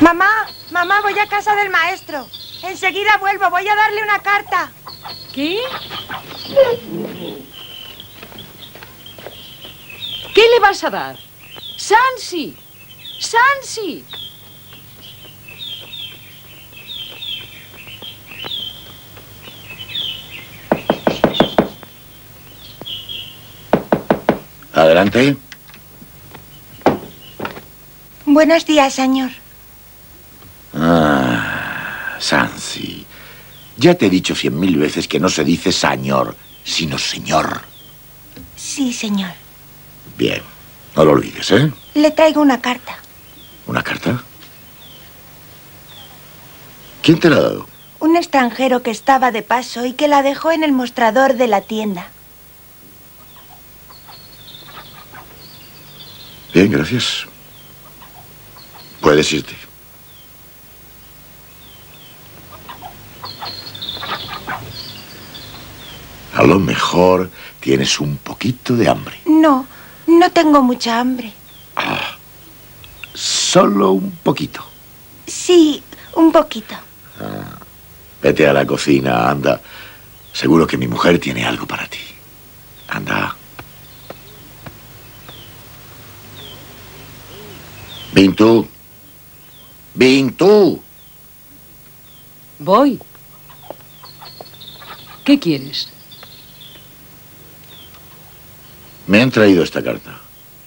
Mamá, mamá, voy a casa del maestro. Enseguida vuelvo, voy a darle una carta. ¿Qué? ¿Qué le vas a dar? ¡Sansi! ¡Sansi! Adelante. Buenos días, señor. Ah, Sansi. Ya te he dicho cien mil veces que no se dice señor, sino señor. Sí, señor. Bien. No lo olvides, ¿eh? Le traigo una carta. ¿Una carta? ¿Quién te la ha dado? Un extranjero que estaba de paso y que la dejó en el mostrador de la tienda. Bien, gracias. Puedes irte. A lo mejor tienes un poquito de hambre. No, no tengo mucha hambre. Solo un poquito. Sí, un poquito. Vete a la cocina, anda. Seguro que mi mujer tiene algo para ti. Anda. Bintu. Bintu. Voy. ¿Qué quieres? Me han traído esta carta.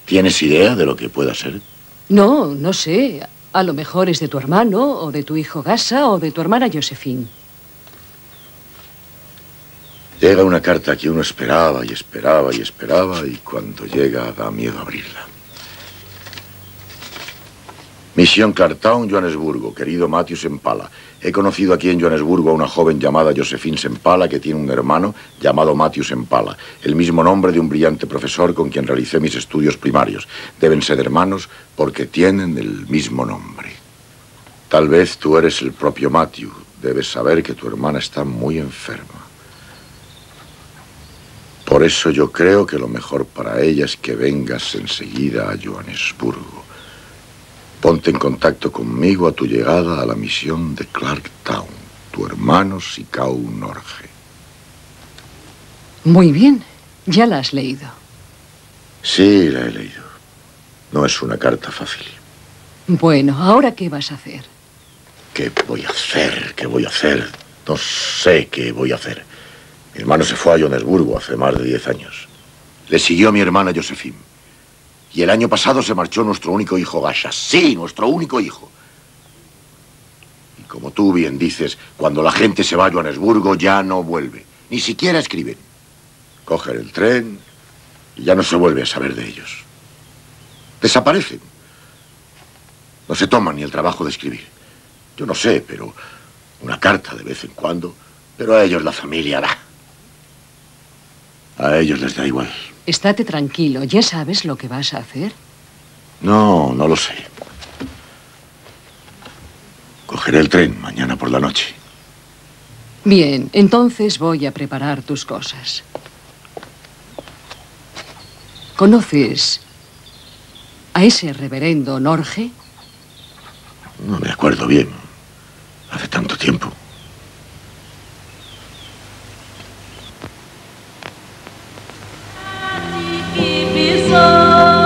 ¿Tienes idea de lo que pueda ser? No, no sé. A lo mejor es de tu hermano, o de tu hijo Gasa, o de tu hermana Josephine. Llega una carta que uno esperaba y esperaba y esperaba y cuando llega da miedo abrirla. Misión Clartown, Johannesburgo. Querido Matthew Sempala, he conocido aquí en Johannesburgo a una joven llamada Josephine Sempala que tiene un hermano llamado Matthew Sempala, el mismo nombre de un brillante profesor con quien realicé mis estudios primarios. Deben ser hermanos porque tienen el mismo nombre. Tal vez tú eres el propio Matthew. Debes saber que tu hermana está muy enferma. Por eso yo creo que lo mejor para ella es que vengas enseguida a Johannesburgo. Ponte en contacto conmigo a tu llegada a la misión de Clarktown, tu hermano Sikau Norge. Muy bien. Ya la has leído. Sí, la he leído. No es una carta fácil. Bueno, ¿ahora qué vas a hacer? ¿Qué voy a hacer? ¿Qué voy a hacer? No sé qué voy a hacer. Mi hermano se fue a Johannesburgo hace más de diez años. Le siguió a mi hermana Josephine. Y el año pasado se marchó nuestro único hijo Gasha. Sí, nuestro único hijo. Y como tú bien dices, cuando la gente se va a Johannesburgo ya no vuelve. Ni siquiera escriben. Cogen el tren y ya no se vuelve a saber de ellos. Desaparecen. No se toman ni el trabajo de escribir. Yo no sé, pero una carta de vez en cuando. Pero a ellos la familia da. A ellos les da igual. Estate tranquilo. ¿Ya sabes lo que vas a hacer? No, no lo sé. Cogeré el tren mañana por la noche. Bien, entonces voy a preparar tus cosas. ¿Conoces a ese reverendo Norge? No me acuerdo bien. Hace tanto tiempo. Oh.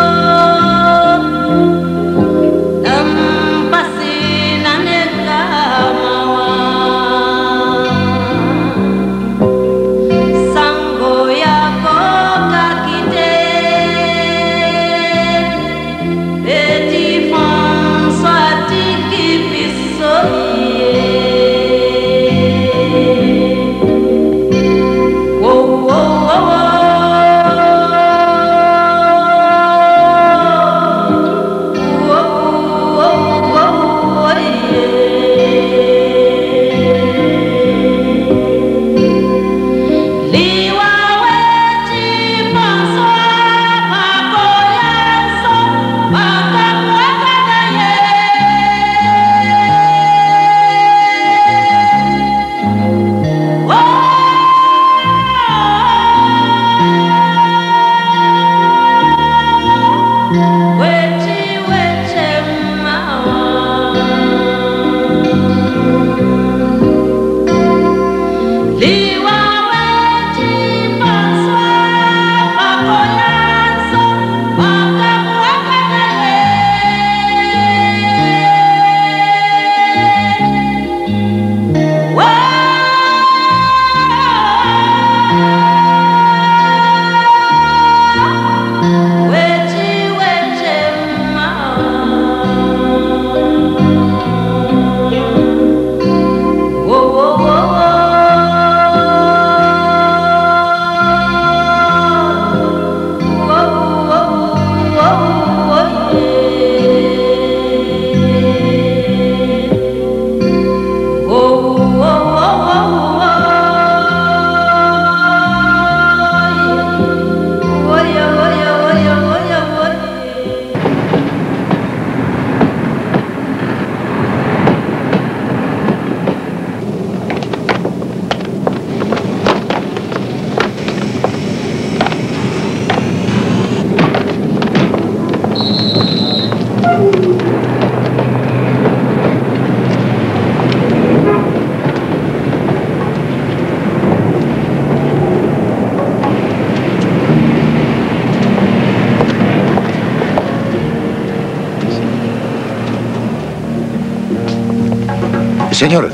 Señor,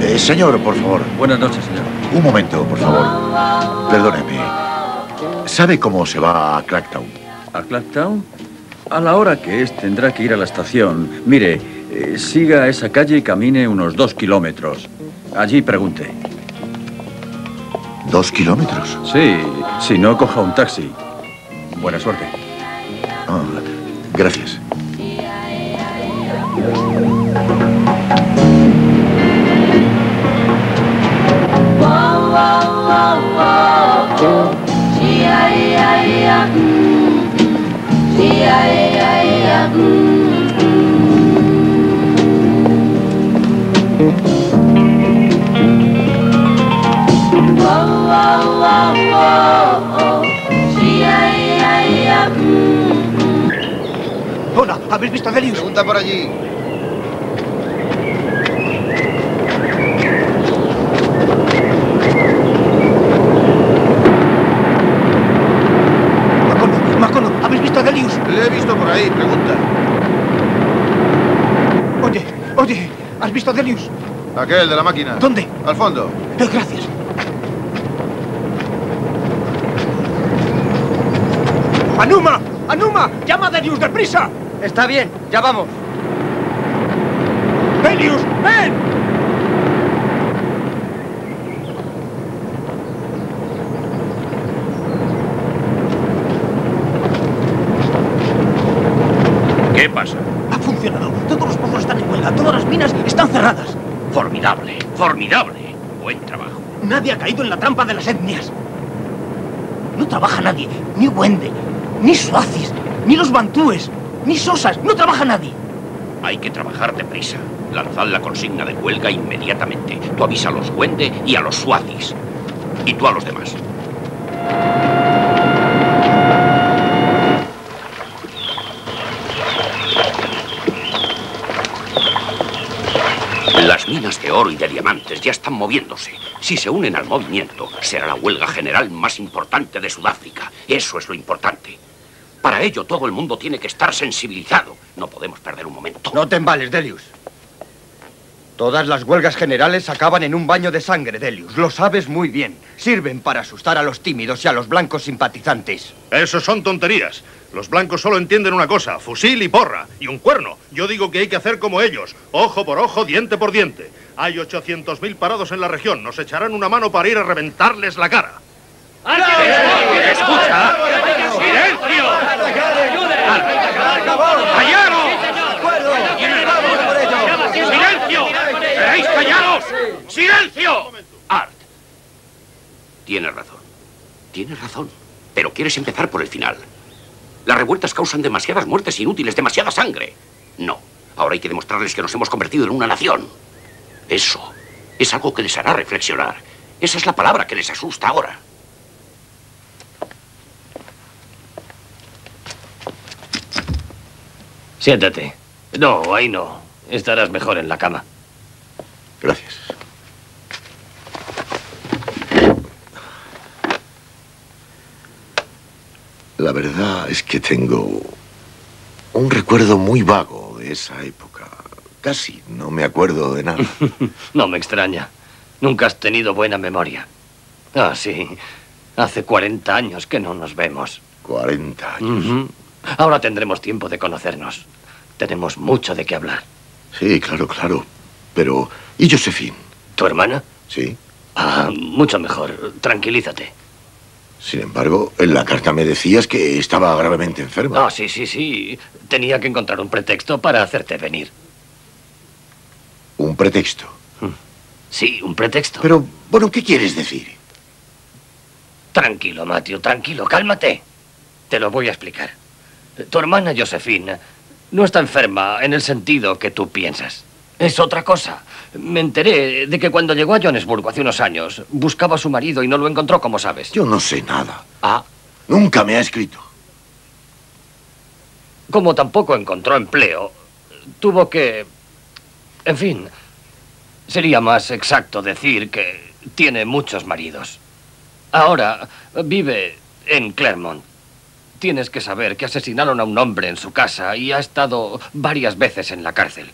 eh, señor, por favor. Buenas noches, señor. Un momento, por favor. Perdóneme. ¿Sabe cómo se va a Cracktown? ¿A Claptown? A la hora que es, tendrá que ir a la estación. Mire, eh, siga esa calle y camine unos dos kilómetros. Allí pregunte. ¿Dos kilómetros? Sí, si no, coja un taxi. Buena suerte. Ah, gracias. Hola, ¿habéis visto a Delius? Pregunta por allí. Macono, Macono, ¿habéis visto a Delius? Le he visto por ahí, pregunta. Oye, oye, ¿has visto a Delius? Aquel de la máquina. ¿Dónde? Al fondo. Eh, gracias. ¡Anuma! ¡Anuma! ¡Llama a Delius deprisa! Está bien, ya vamos. ¡Delius, ven! ¿Qué pasa? Ha funcionado. Todos los pozos están en huelga. Todas las minas están cerradas. Formidable, formidable. Buen trabajo. Nadie ha caído en la trampa de las etnias. No trabaja nadie. Ni Wende, ni Suazis, ni los bantúes, ni Sosas. No trabaja nadie. Hay que trabajar deprisa. Lanzad la consigna de huelga inmediatamente. Tú avisa a los Wende y a los Suazis. Y tú a los demás. Las minas de oro y de diamantes ya están moviéndose. Si se unen al movimiento, será la huelga general más importante de Sudáfrica. Eso es lo importante. Para ello, todo el mundo tiene que estar sensibilizado. No podemos perder un momento. No te embales, Delius. Todas las huelgas generales acaban en un baño de sangre, Delius. Lo sabes muy bien. Sirven para asustar a los tímidos y a los blancos simpatizantes. Eso son tonterías. Los blancos solo entienden una cosa, fusil y porra, y un cuerno. Yo digo que hay que hacer como ellos, ojo por ojo, diente por diente. Hay 800.000 parados en la región, nos echarán una mano para ir a reventarles la cara. ¡Escucha! ¡Silencio! ¡Callaros! ¡Silencio! ¿Queréis callaros? ¡Silencio! Art. Tienes razón. Tienes razón. Pero quieres empezar por el final. Las revueltas causan demasiadas muertes inútiles, demasiada sangre. No. Ahora hay que demostrarles que nos hemos convertido en una nación. Eso es algo que les hará reflexionar. Esa es la palabra que les asusta ahora. Siéntate. No, ahí no. Estarás mejor en la cama. Gracias. La verdad es que tengo un recuerdo muy vago de esa época. Casi no me acuerdo de nada. No me extraña. Nunca has tenido buena memoria. Ah, sí. Hace 40 años que no nos vemos. 40 años. Ahora tendremos tiempo de conocernos. Tenemos mucho de qué hablar. Sí, claro, claro. Pero, ¿y Josephine? ¿Tu hermana? Sí. Ah, mucho mejor. Tranquilízate. Sin embargo, en la carta me decías que estaba gravemente enferma. Ah, sí, sí, sí. Tenía que encontrar un pretexto para hacerte venir. Un pretexto. Sí, un pretexto. Pero, bueno, ¿qué quieres decir? Tranquilo, Matthew, tranquilo, cálmate. Te lo voy a explicar. Tu hermana Josephine no está enferma en el sentido que tú piensas. Es otra cosa. Me enteré de que cuando llegó a Johannesburgo hace unos años, buscaba a su marido y no lo encontró, como sabes. Yo no sé nada. Ah, Nunca me ha escrito. como tampoco encontró empleo, tuvo que... En fin, sería más exacto decir que tiene muchos maridos. Ahora vive en Claremont. Tienes que saber que asesinaron a un hombre en su casa y ha estado varias veces en la cárcel.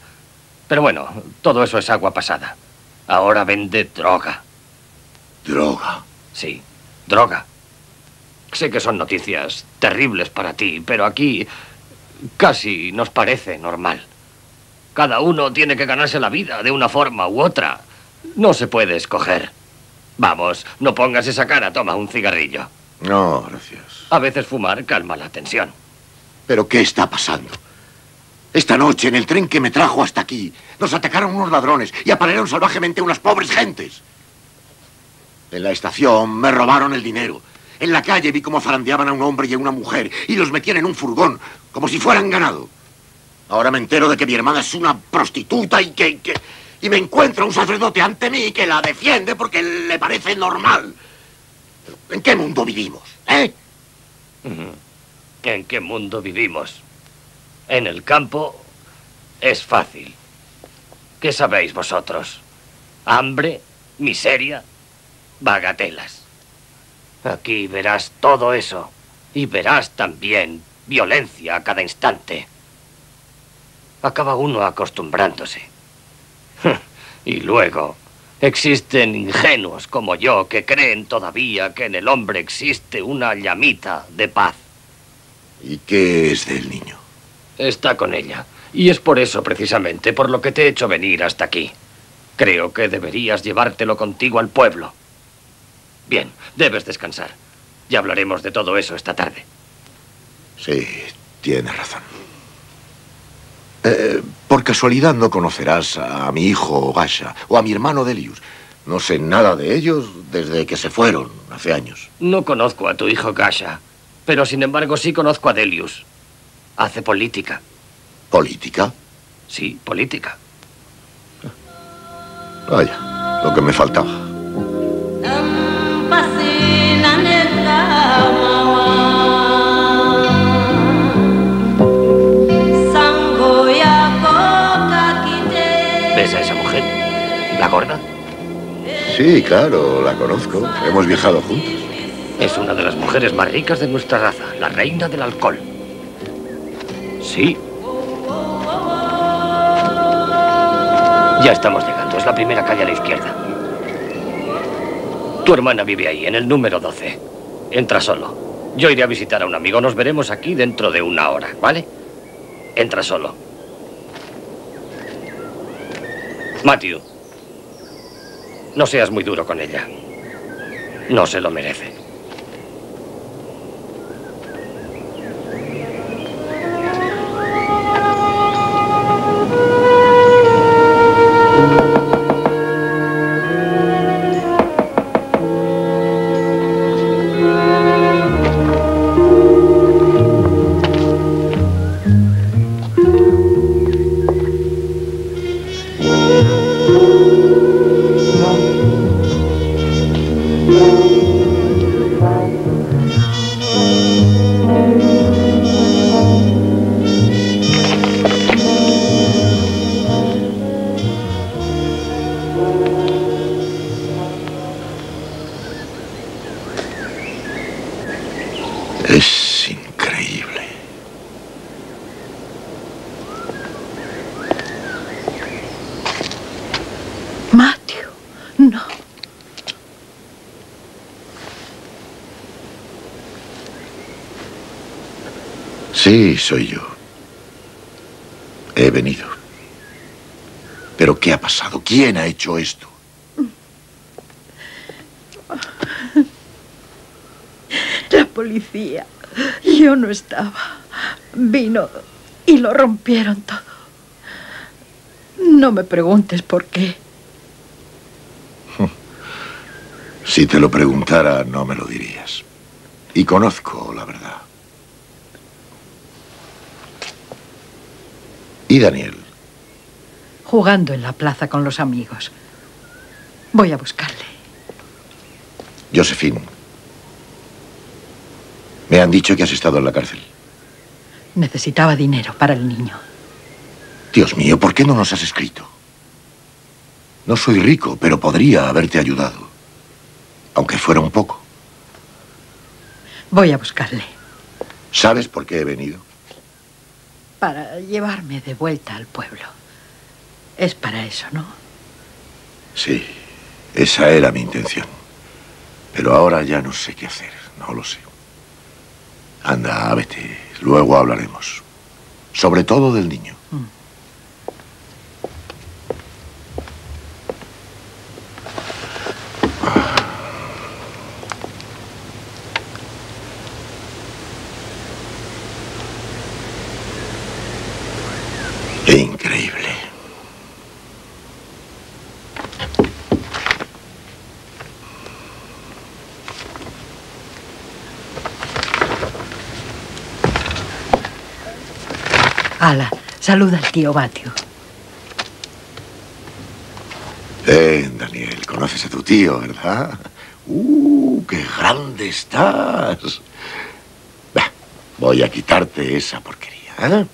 Pero bueno, todo eso es agua pasada. Ahora vende droga. ¿Droga? Sí, droga. Sé que son noticias terribles para ti, pero aquí casi nos parece normal. Cada uno tiene que ganarse la vida de una forma u otra. No se puede escoger. Vamos, no pongas esa cara, toma un cigarrillo. No, gracias. A veces fumar calma la tensión. ¿Pero qué está pasando? Esta noche, en el tren que me trajo hasta aquí, nos atacaron unos ladrones y apalearon salvajemente a unas pobres gentes. En la estación me robaron el dinero. En la calle vi cómo zarandeaban a un hombre y a una mujer y los metían en un furgón, como si fueran ganado. Ahora me entero de que mi hermana es una prostituta y que, que- y me encuentro un sacerdote ante mí que la defiende porque le parece normal. ¿En qué mundo vivimos? ¿Eh? ¿En qué mundo vivimos? En el campo es fácil. ¿Qué sabéis vosotros? Hambre, miseria, bagatelas. Aquí verás todo eso y verás también violencia a cada instante. Acaba uno acostumbrándose. Y luego existen ingenuos como yo que creen todavía que en el hombre existe una llamita de paz. ¿Y qué es del niño? Está con ella. Y es por eso, precisamente, por lo que te he hecho venir hasta aquí. Creo que deberías llevártelo contigo al pueblo. Bien, debes descansar. Ya hablaremos de todo eso esta tarde. Sí, tienes razón. Eh, por casualidad no conocerás a mi hijo Gasha o a mi hermano Delius. No sé nada de ellos desde que se fueron hace años. No conozco a tu hijo Gasha, pero sin embargo sí conozco a Delius. Hace política. ¿Política? Sí, política. Vaya, lo que me faltaba. ¿La gorda? Sí, claro, la conozco. Hemos viajado juntos. Es una de las mujeres más ricas de nuestra raza, la reina del alcohol. Sí. Ya estamos llegando, es la primera calle a la izquierda. Tu hermana vive ahí, en el número 12. Entra solo. Yo iré a visitar a un amigo, nos veremos aquí dentro de una hora, ¿vale? Entra solo. Matthew, no seas muy duro con ella. No se lo merece. Sí, soy yo. He venido. ¿Pero qué ha pasado? ¿Quién ha hecho esto? La policía. Yo no estaba. Vino y lo rompieron todo. No me preguntes por qué. Si te lo preguntara, no me lo dirías. Y conozco la verdad. ¿Y Daniel? Jugando en la plaza con los amigos. Voy a buscarle. Josephine. Me han dicho que has estado en la cárcel. Necesitaba dinero para el niño. Dios mío, ¿por qué no nos has escrito? No soy rico, pero podría haberte ayudado. Aunque fuera un poco. Voy a buscarle. ¿Sabes por qué he venido? Para llevarme de vuelta al pueblo. Es para eso, ¿no? Sí, esa era mi intención. Pero ahora ya no sé qué hacer, no lo sé. Anda, vete, luego hablaremos. Sobre todo del niño. Increíble. Ala, saluda al tío Batio. Ven, Daniel, conoces a tu tío, ¿verdad? ¡Uh, qué grande estás! Bah, voy a quitarte esa porquería, ¿eh?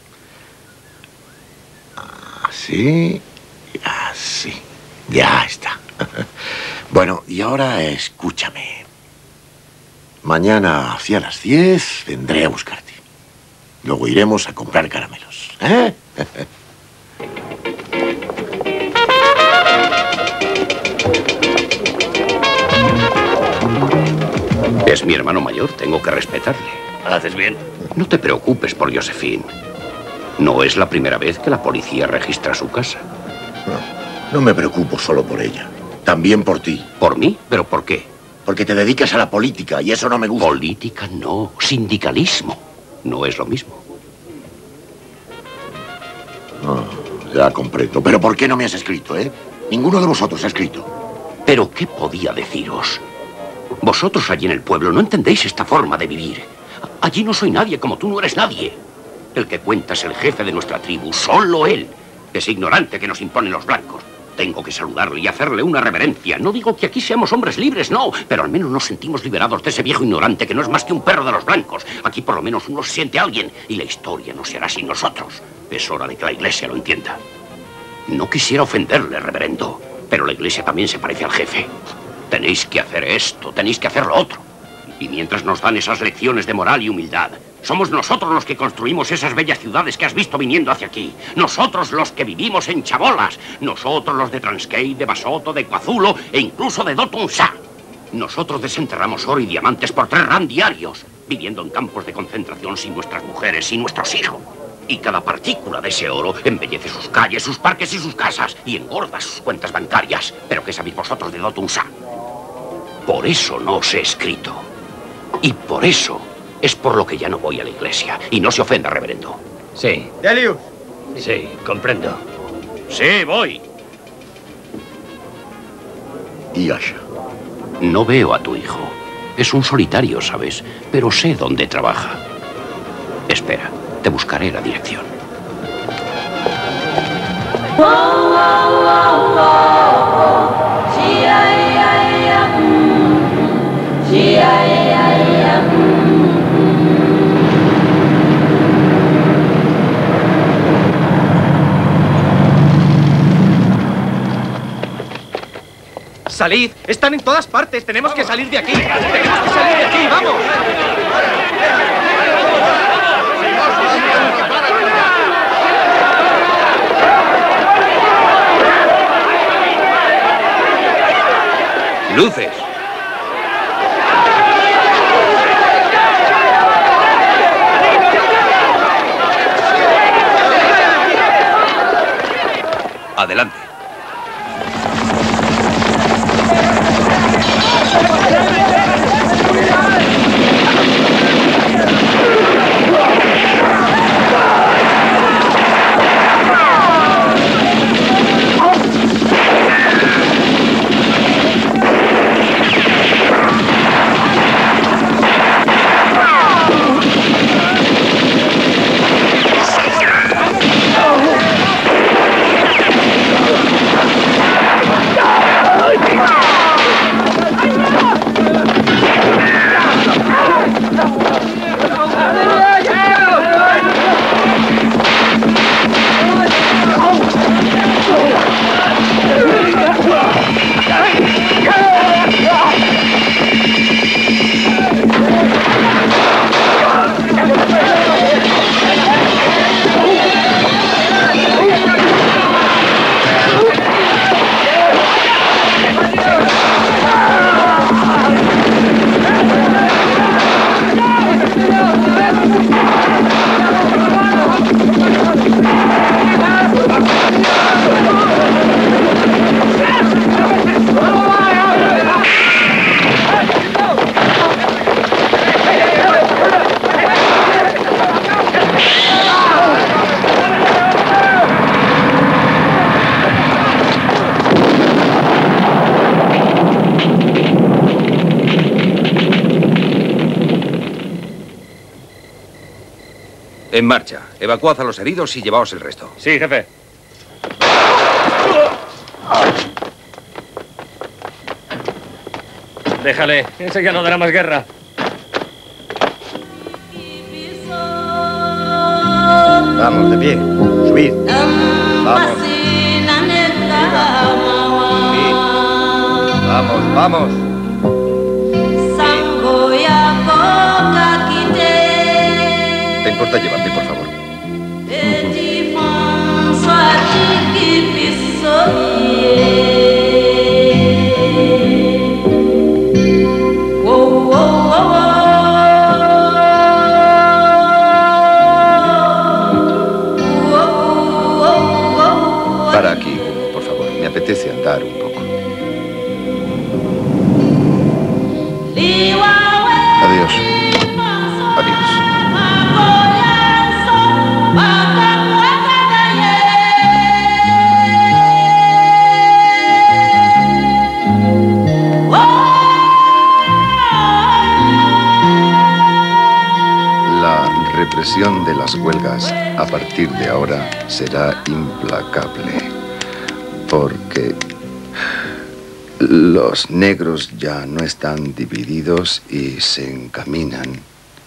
Así, así. Ya está. Bueno, y ahora escúchame. Mañana hacia las 10 vendré a buscarte. Luego iremos a comprar caramelos. ¿eh? Es mi hermano mayor, tengo que respetarle. Haces bien. No te preocupes por Josephine. No es la primera vez que la policía registra su casa. No me preocupo solo por ella. También por ti. ¿Por mí? ¿Pero por qué? Porque te dedicas a la política y eso no me gusta. Política no, sindicalismo. No es lo mismo. Ah, ya comprendo. Pero ¿por qué no me has escrito, eh? Ninguno de vosotros ha escrito. ¿Pero qué podía deciros? Vosotros allí en el pueblo no entendéis esta forma de vivir. Allí no soy nadie como tú no eres nadie. El que cuenta es el jefe de nuestra tribu, solo él. Es ignorante que nos imponen los blancos. Tengo que saludarle y hacerle una reverencia. No digo que aquí seamos hombres libres, no, pero al menos nos sentimos liberados de ese viejo ignorante que no es más que un perro de los blancos. Aquí por lo menos uno siente alguien y la historia no se hará sin nosotros. Es hora de que la iglesia lo entienda. No quisiera ofenderle, reverendo, pero la iglesia también se parece al jefe. Tenéis que hacer esto, tenéis que hacer lo otro. Y mientras nos dan esas lecciones de moral y humildad, somos nosotros los que construimos esas bellas ciudades que has visto viniendo hacia aquí. Nosotros los que vivimos en Chabolas. Nosotros los de Transkei, de Basoto, de Coazulo e incluso de Dotunsa. Nosotros desenterramos oro y diamantes por tres ran diarios, viviendo en campos de concentración sin nuestras mujeres y nuestros hijos. Y cada partícula de ese oro embellece sus calles, sus parques y sus casas y engorda sus cuentas bancarias. Pero ¿qué sabéis vosotros de Dotunsa? Por eso no os he escrito. Y por eso es por lo que ya no voy a la iglesia. Y no se ofenda, reverendo. Sí. Delius. Sí, comprendo. Sí, voy. Y Asha. No veo a tu hijo. Es un solitario, ¿sabes? Pero sé dónde trabaja. Espera, te buscaré la dirección. Salid, están en todas partes. Tenemos que salir de aquí. Tenemos que salir de aquí, vamos. ¡Luces! Adelante. En marcha. Evacuad a los heridos y llevaos el resto. Sí, jefe. Déjale, ese ya no dará más guerra. Vamos, de pie. Adiós. Adiós. La represión de las huelgas a partir de ahora será implacable. Porque los negros ya no están divididos y se encaminan.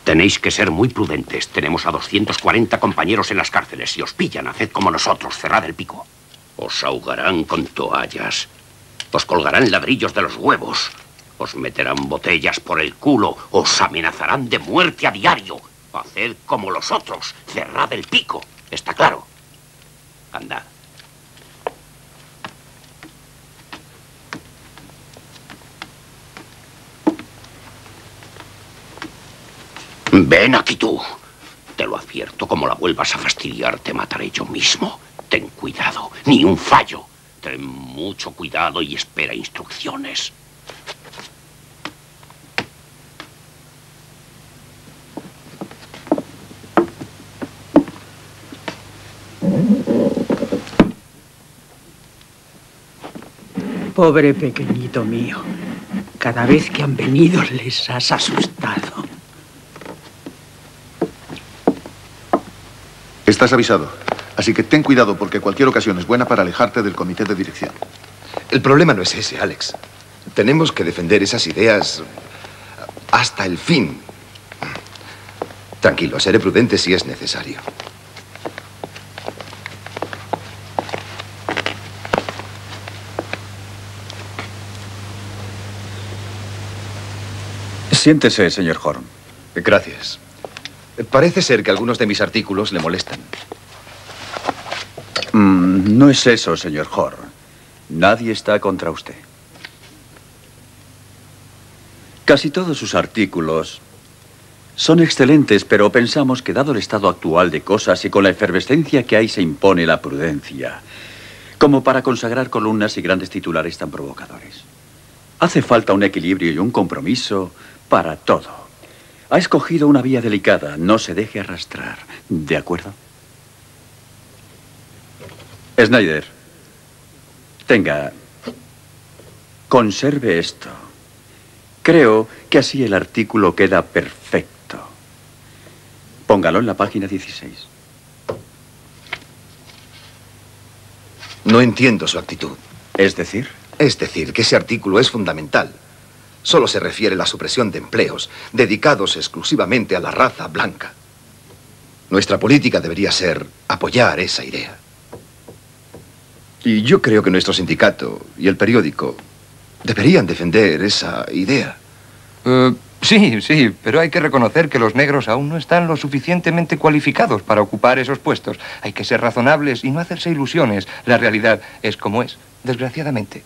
Tenéis que ser muy prudentes. Tenemos a 240 compañeros en las cárceles. Si os pillan, haced como nosotros, cerrad el pico. Os ahogarán con toallas. Os colgarán ladrillos de los huevos. Os meterán botellas por el culo. Os amenazarán de muerte a diario. Haced como los otros. Cerrad el pico. ¿Está claro? Andad. Ven aquí tú. Te lo advierto, como la vuelvas a fastidiar, te mataré yo mismo. Ten cuidado, ni un fallo. Ten mucho cuidado y espera instrucciones. Pobre pequeñito mío. Cada vez que han venido les has asustado. Estás avisado. Así que ten cuidado porque cualquier ocasión es buena para alejarte del comité de dirección. El problema no es ese, Alex. Tenemos que defender esas ideas hasta el fin. Tranquilo, seré prudente si es necesario. Siéntese, señor Horn. Gracias. Parece ser que algunos de mis artículos le molestan. Mm, no es eso, señor Horn. Nadie está contra usted. Casi todos sus artículos son excelentes, pero pensamos que dado el estado actual de cosas y con la efervescencia que hay se impone la prudencia, como para consagrar columnas y grandes titulares tan provocadores. Hace falta un equilibrio y un compromiso para todo. Ha escogido una vía delicada, no se deje arrastrar. ¿De acuerdo? Snyder, tenga, conserve esto. Creo que así el artículo queda perfecto. Póngalo en la página 16. No entiendo su actitud. ¿Es decir? Es decir, que ese artículo es fundamental. Solo se refiere a la supresión de empleos dedicados exclusivamente a la raza blanca. Nuestra política debería ser apoyar esa idea. Y yo creo que nuestro sindicato y el periódico deberían defender esa idea. Eh, sí, sí, pero hay que reconocer que los negros aún no están lo suficientemente cualificados para ocupar esos puestos. Hay que ser razonables y no hacerse ilusiones. La realidad es como es, desgraciadamente.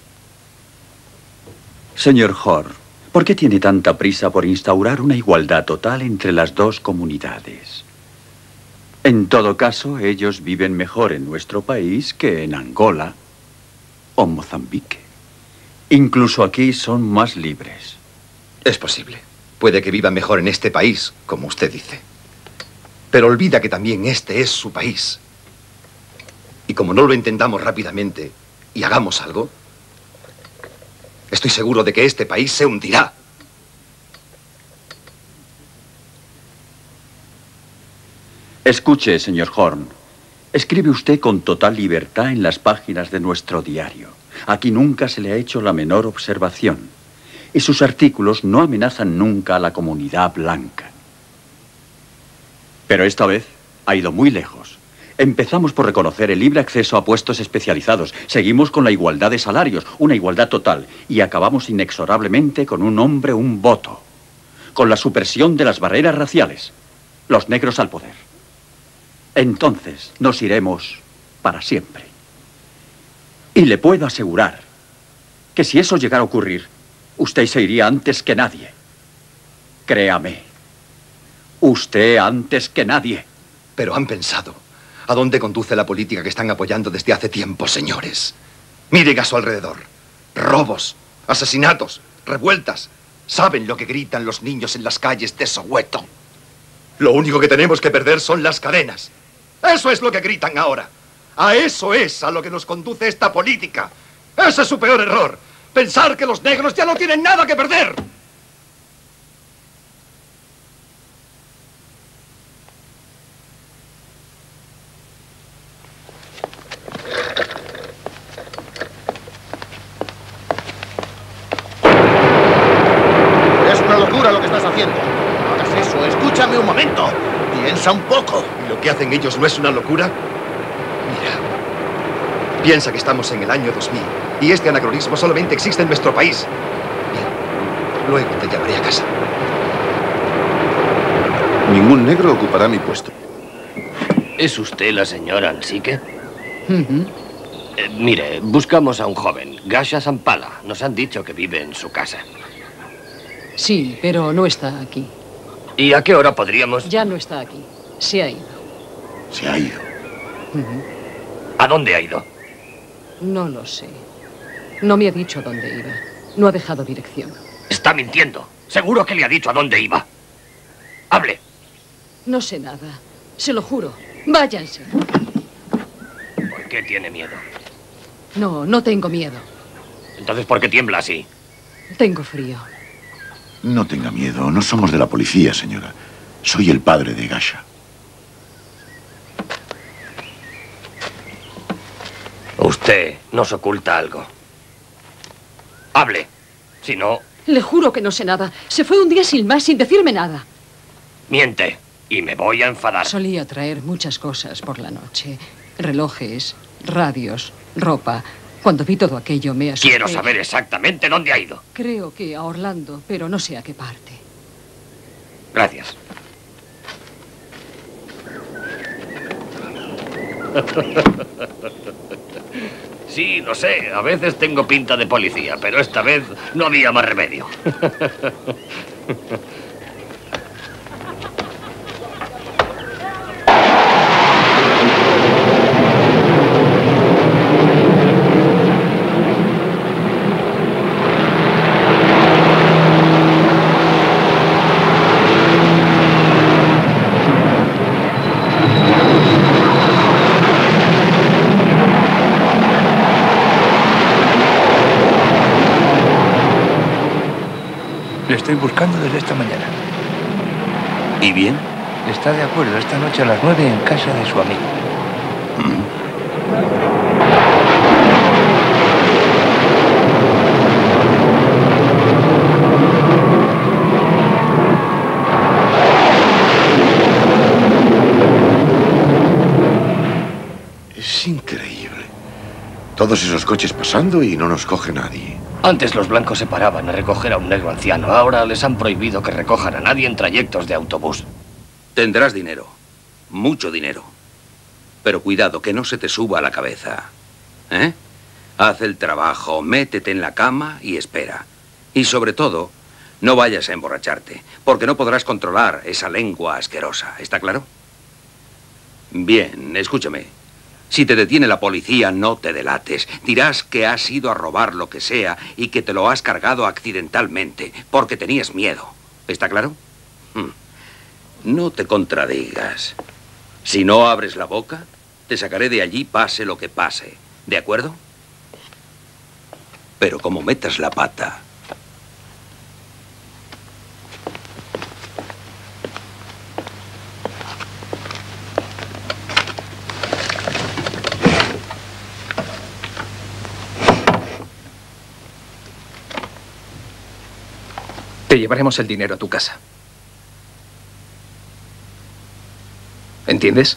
Señor Horn, ¿por qué tiene tanta prisa por instaurar una igualdad total entre las dos comunidades? En todo caso, ellos viven mejor en nuestro país que en Angola o Mozambique. Incluso aquí son más libres. Es posible. Puede que viva mejor en este país, como usted dice. Pero olvida que también este es su país. Y como no lo entendamos rápidamente y hagamos algo, estoy seguro de que este país se hundirá. Escuche, señor Horn. Escribe usted con total libertad en las páginas de nuestro diario. Aquí nunca se le ha hecho la menor observación. Y sus artículos no amenazan nunca a la comunidad blanca. Pero esta vez ha ido muy lejos. Empezamos por reconocer el libre acceso a puestos especializados. Seguimos con la igualdad de salarios, una igualdad total. Y acabamos inexorablemente con un hombre, un voto. Con la supresión de las barreras raciales. Los negros al poder. Entonces nos iremos para siempre. Y le puedo asegurar que si eso llegara a ocurrir, usted se iría antes que nadie. Créame. Usted antes que nadie. Pero han pensado. ¿A dónde conduce la política que están apoyando desde hace tiempo, señores? Miren a su alrededor. Robos, asesinatos, revueltas. ¿Saben lo que gritan los niños en las calles de Soweto? Lo único que tenemos que perder son las cadenas. Eso es lo que gritan ahora. A eso es a lo que nos conduce esta política. Ese es su peor error. Pensar que los negros ya no tienen nada que perder. Es una locura lo que estás haciendo. No hagas eso, escúchame un momento. Piensa un poco. ¿Y lo que hacen ellos no es una locura? Mira, piensa que estamos en el año 2000 y este anacronismo solamente existe en nuestro país. Bien, luego te llamaré a casa. Ningún negro ocupará mi puesto. ¿Es usted la señora Ansique? Eh, mire, buscamos a un joven, Gasha Zampala. Nos han dicho que vive en su casa. Sí, pero no está aquí. ¿Y a qué hora podríamos...? Ya no está aquí. Se ha ido. Se ha ido. ¿A dónde ha ido? No lo sé. No me ha dicho dónde iba. No ha dejado dirección. Está mintiendo. Seguro que le ha dicho a dónde iba. Hable. No sé nada. Se lo juro. Váyanse. ¿Por qué tiene miedo? No, no tengo miedo. Entonces, ¿por qué tiembla así? Tengo frío. No tenga miedo. No somos de la policía, señora. Soy el padre de Gasha. Usted nos oculta algo. Hable. Si no, Le juro que no sé nada. Se fue un día sin más, sin decirme nada. miente. Y me voy a enfadar. Solía traer muchas cosas por la noche. Relojes, radios, ropa. Cuando vi todo aquello me asusté. Quiero saber exactamente dónde ha ido. Creo que a Orlando, pero no sé a qué parte. Gracias. Sí, lo sé. A veces tengo pinta de policía, pero esta vez no había más remedio. estoy buscando desde esta mañana. ¿Y bien? Está de acuerdo esta noche a las nueve en casa de su amigo. Todos esos coches pasando y no nos coge nadie. Antes los blancos se paraban a recoger a un negro anciano. Ahora les han prohibido que recojan a nadie en trayectos de autobús. Tendrás dinero. Mucho dinero. Pero cuidado, que no se te suba a la cabeza. ¿Eh? Haz el trabajo, métete en la cama y espera. Y sobre todo, no vayas a emborracharte, porque no podrás controlar esa lengua asquerosa. ¿Está claro? Bien, escúchame. Si te detiene la policía, no te delates. Dirás que has ido a robar lo que sea y que te lo has cargado accidentalmente, porque tenías miedo. ¿Está claro? Hmm. No te contradigas. Si no abres la boca, te sacaré de allí pase lo que pase. ¿De acuerdo? Pero como metas la pata, Te llevaremos el dinero a tu casa. ¿Entiendes?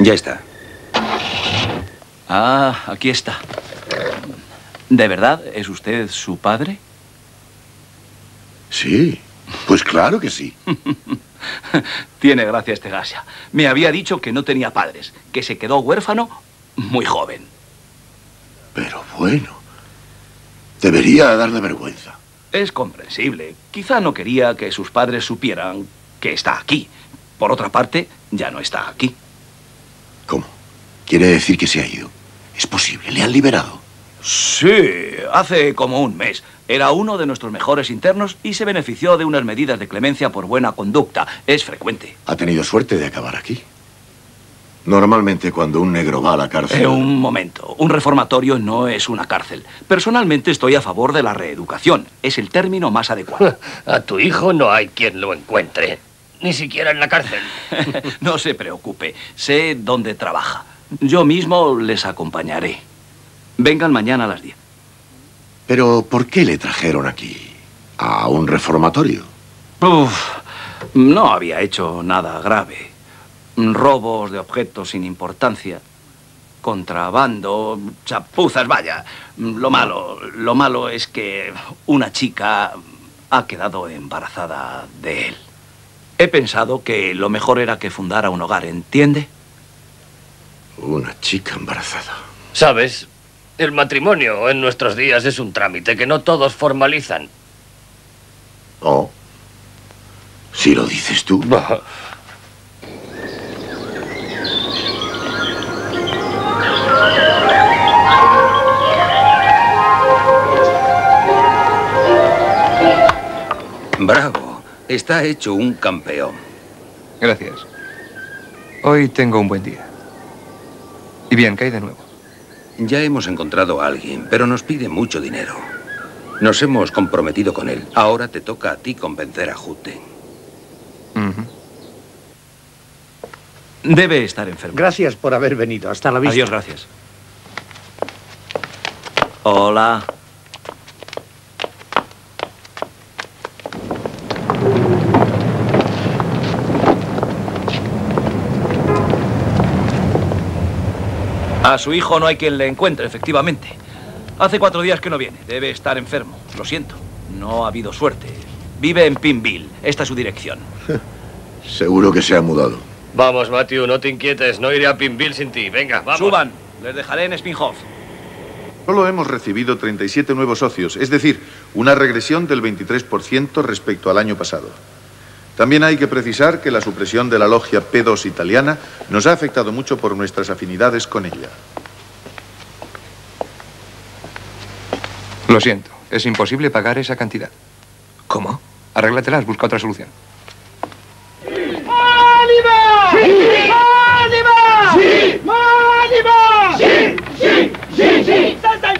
Ya está. Ah, aquí está. ¿De verdad es usted su padre? Sí, pues claro que sí. Tiene gracia este Gasia. Me había dicho que no tenía padres, que se quedó huérfano muy joven. Pero bueno, debería darle vergüenza. Es comprensible. Quizá no quería que sus padres supieran que está aquí. Por otra parte, ya no está aquí. ¿Cómo? Quiere decir que se ha ido. Es posible, le han liberado. Sí, hace como un mes. Era uno de nuestros mejores internos y se benefició de unas medidas de clemencia por buena conducta. Es frecuente. Ha tenido suerte de acabar aquí. Normalmente cuando un negro va a la cárcel... Eh, un momento. Un reformatorio no es una cárcel. Personalmente estoy a favor de la reeducación. Es el término más adecuado. A tu hijo no hay quien lo encuentre. Ni siquiera en la cárcel. no se preocupe. Sé dónde trabaja. Yo mismo les acompañaré. Vengan mañana a las 10. Pero ¿por qué le trajeron aquí? ¿A un reformatorio? Uf, no había hecho nada grave. Robos de objetos sin importancia. Contrabando, chapuzas, vaya. Lo malo, lo malo es que una chica ha quedado embarazada de él. He pensado que lo mejor era que fundara un hogar, ¿entiende? Una chica embarazada. ¿Sabes? El matrimonio en nuestros días es un trámite que no todos formalizan. Oh. Si lo dices tú. Bravo. Está hecho un campeón. Gracias. Hoy tengo un buen día. Y bien, ¿qué hay de nuevo? Ya hemos encontrado a alguien, pero nos pide mucho dinero. Nos hemos comprometido con él. Ahora te toca a ti convencer a Jute. Debe estar enfermo. Gracias por haber venido. Hasta la vista. Adiós, gracias. Hola. A su hijo no hay quien le encuentre, efectivamente. Hace cuatro días que no viene. Debe estar enfermo. Lo siento. No ha habido suerte. Vive en Pinville. Esta es su dirección. Seguro que se ha mudado. Vamos, Matthew, no te inquietes. No iré a Pinville sin ti. Venga, vamos. Suban. Les dejaré en Spinhoff. Solo hemos recibido 37 nuevos socios, es decir, una regresión del 23% respecto al año pasado. También hay que precisar que la supresión de la logia P2 italiana nos ha afectado mucho por nuestras afinidades con ella. Lo siento, es imposible pagar esa cantidad. ¿Cómo? Arréglatelas, busca otra solución. ¡Mániva! ¡Sí! ¡Mániva! ¡Sí! ¡Mániva! ¡Sí! ¡Sí! ¡Sí! ¡Sí! ¡Santa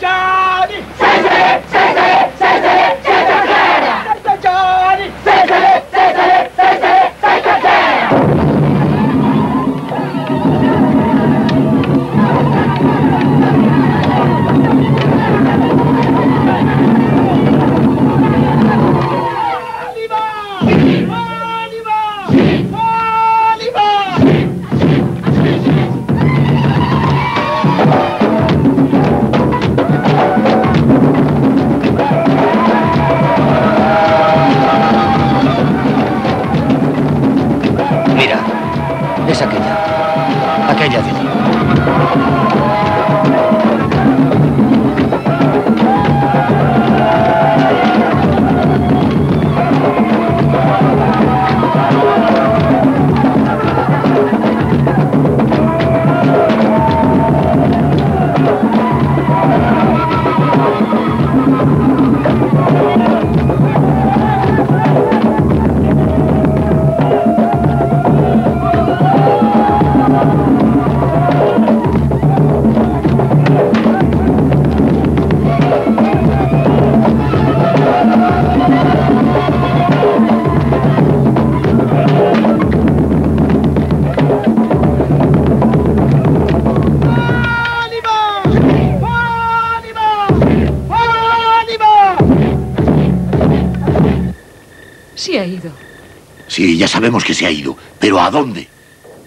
Sí, ya sabemos que se ha ido. ¿Pero a dónde?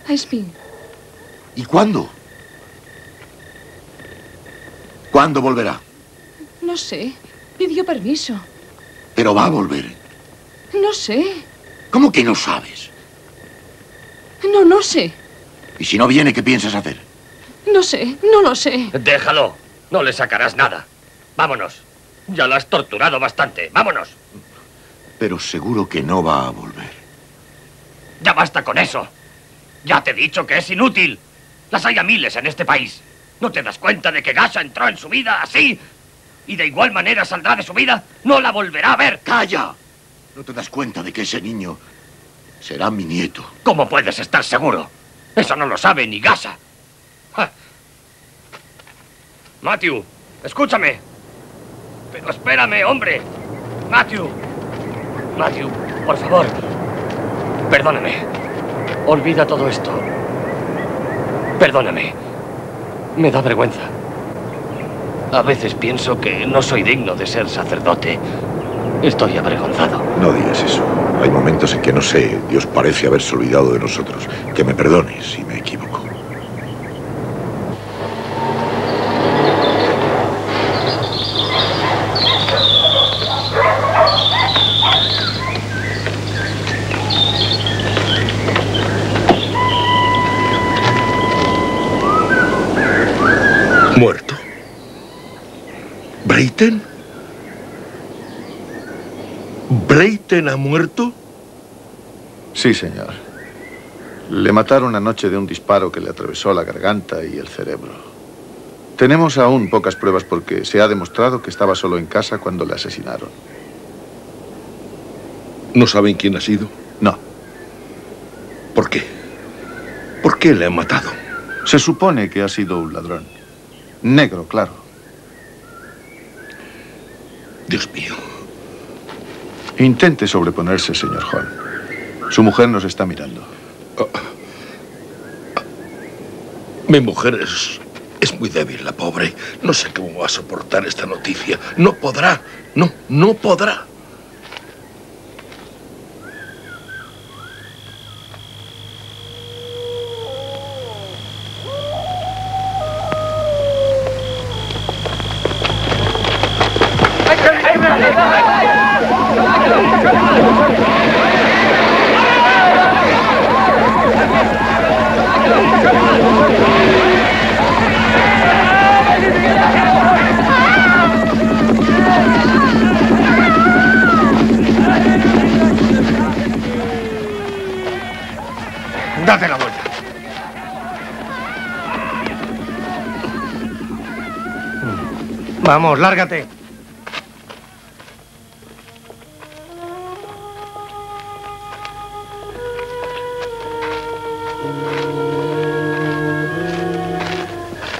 A Spin. ¿Y cuándo? ¿Cuándo volverá? No sé. Pidió permiso. Pero va a volver. No sé. ¿Cómo que no sabes? No, no sé. ¿Y si no viene, qué piensas hacer? No sé. No lo sé. Déjalo. No le sacarás nada. Vámonos. Ya la has torturado bastante. Vámonos. Pero seguro que no va a volver. Basta con eso. Ya te he dicho que es inútil. Las hay a miles en este país. ¿No te das cuenta de que Gasha entró en su vida así? ¿Y de igual manera saldrá de su vida? No la volverá a ver. ¡Calla! ¿No te das cuenta de que ese niño será mi nieto? ¿Cómo puedes estar seguro? Eso no lo sabe ni Gasha. Ja. Matthew, escúchame. Pero espérame, hombre. Matthew. Matthew, por favor. Perdóname. Olvida todo esto. Perdóname. Me da vergüenza. A veces pienso que no soy digno de ser sacerdote. Estoy avergonzado. No digas eso. Hay momentos en que no sé, Dios parece haberse olvidado de nosotros. Que me perdones si me equivoco. Muerto. ¿Breiten? ¿Breiten ha muerto? Sí, señor. Le mataron anoche de un disparo que le atravesó la garganta y el cerebro. Tenemos aún pocas pruebas porque se ha demostrado que estaba solo en casa cuando le asesinaron. ¿No saben quién ha sido? No. ¿Por qué? ¿Por qué le han matado? Se supone que ha sido un ladrón. Negro, claro. Dios mío. Intente sobreponerse, señor Juan. Su mujer nos está mirando. Mi mujer es, es muy débil, la pobre. No sé cómo va a soportar esta noticia. No podrá. No, no podrá. Vamos, lárgate.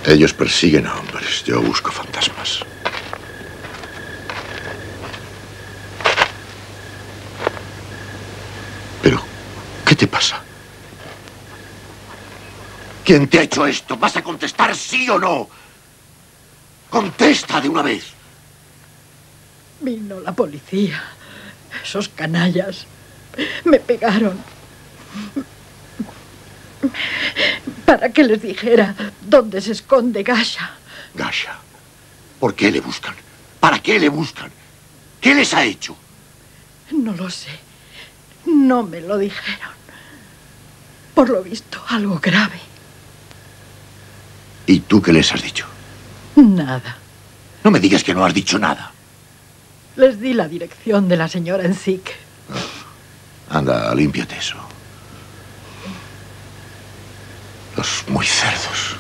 Ellos persiguen a hombres, yo busco fantasmas. Pero, ¿qué te pasa? ¿Quién te ha hecho esto? ¿Vas a contestar sí o no? Contesta de una vez. Vino la policía. Esos canallas me pegaron. Para que les dijera dónde se esconde Gasha. Gasha, ¿por qué le buscan? ¿Para qué le buscan? ¿Qué les ha hecho? No lo sé. No me lo dijeron. Por lo visto, algo grave. ¿Y tú qué les has dicho? Nada. No me digas que no has dicho nada. Les di la dirección de la señora Ensic. Anda, límpiate eso. Los muy cerdos.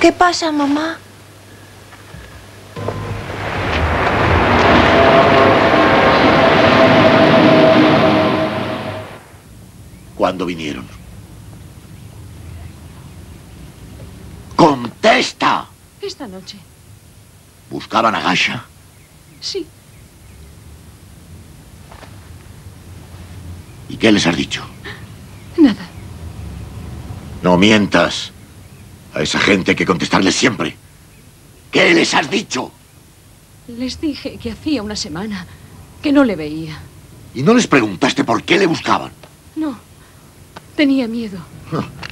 ¿Qué pasa, mamá? ¿Cuándo vinieron? ¡Contesta! Esta noche. ¿Buscaban a Gasha? Sí. ¿Y qué les has dicho? Nada. No mientas. A esa gente hay que contestarles siempre. ¿Qué les has dicho? Les dije que hacía una semana que no le veía. ¿Y no les preguntaste por qué le buscaban? No, tenía miedo.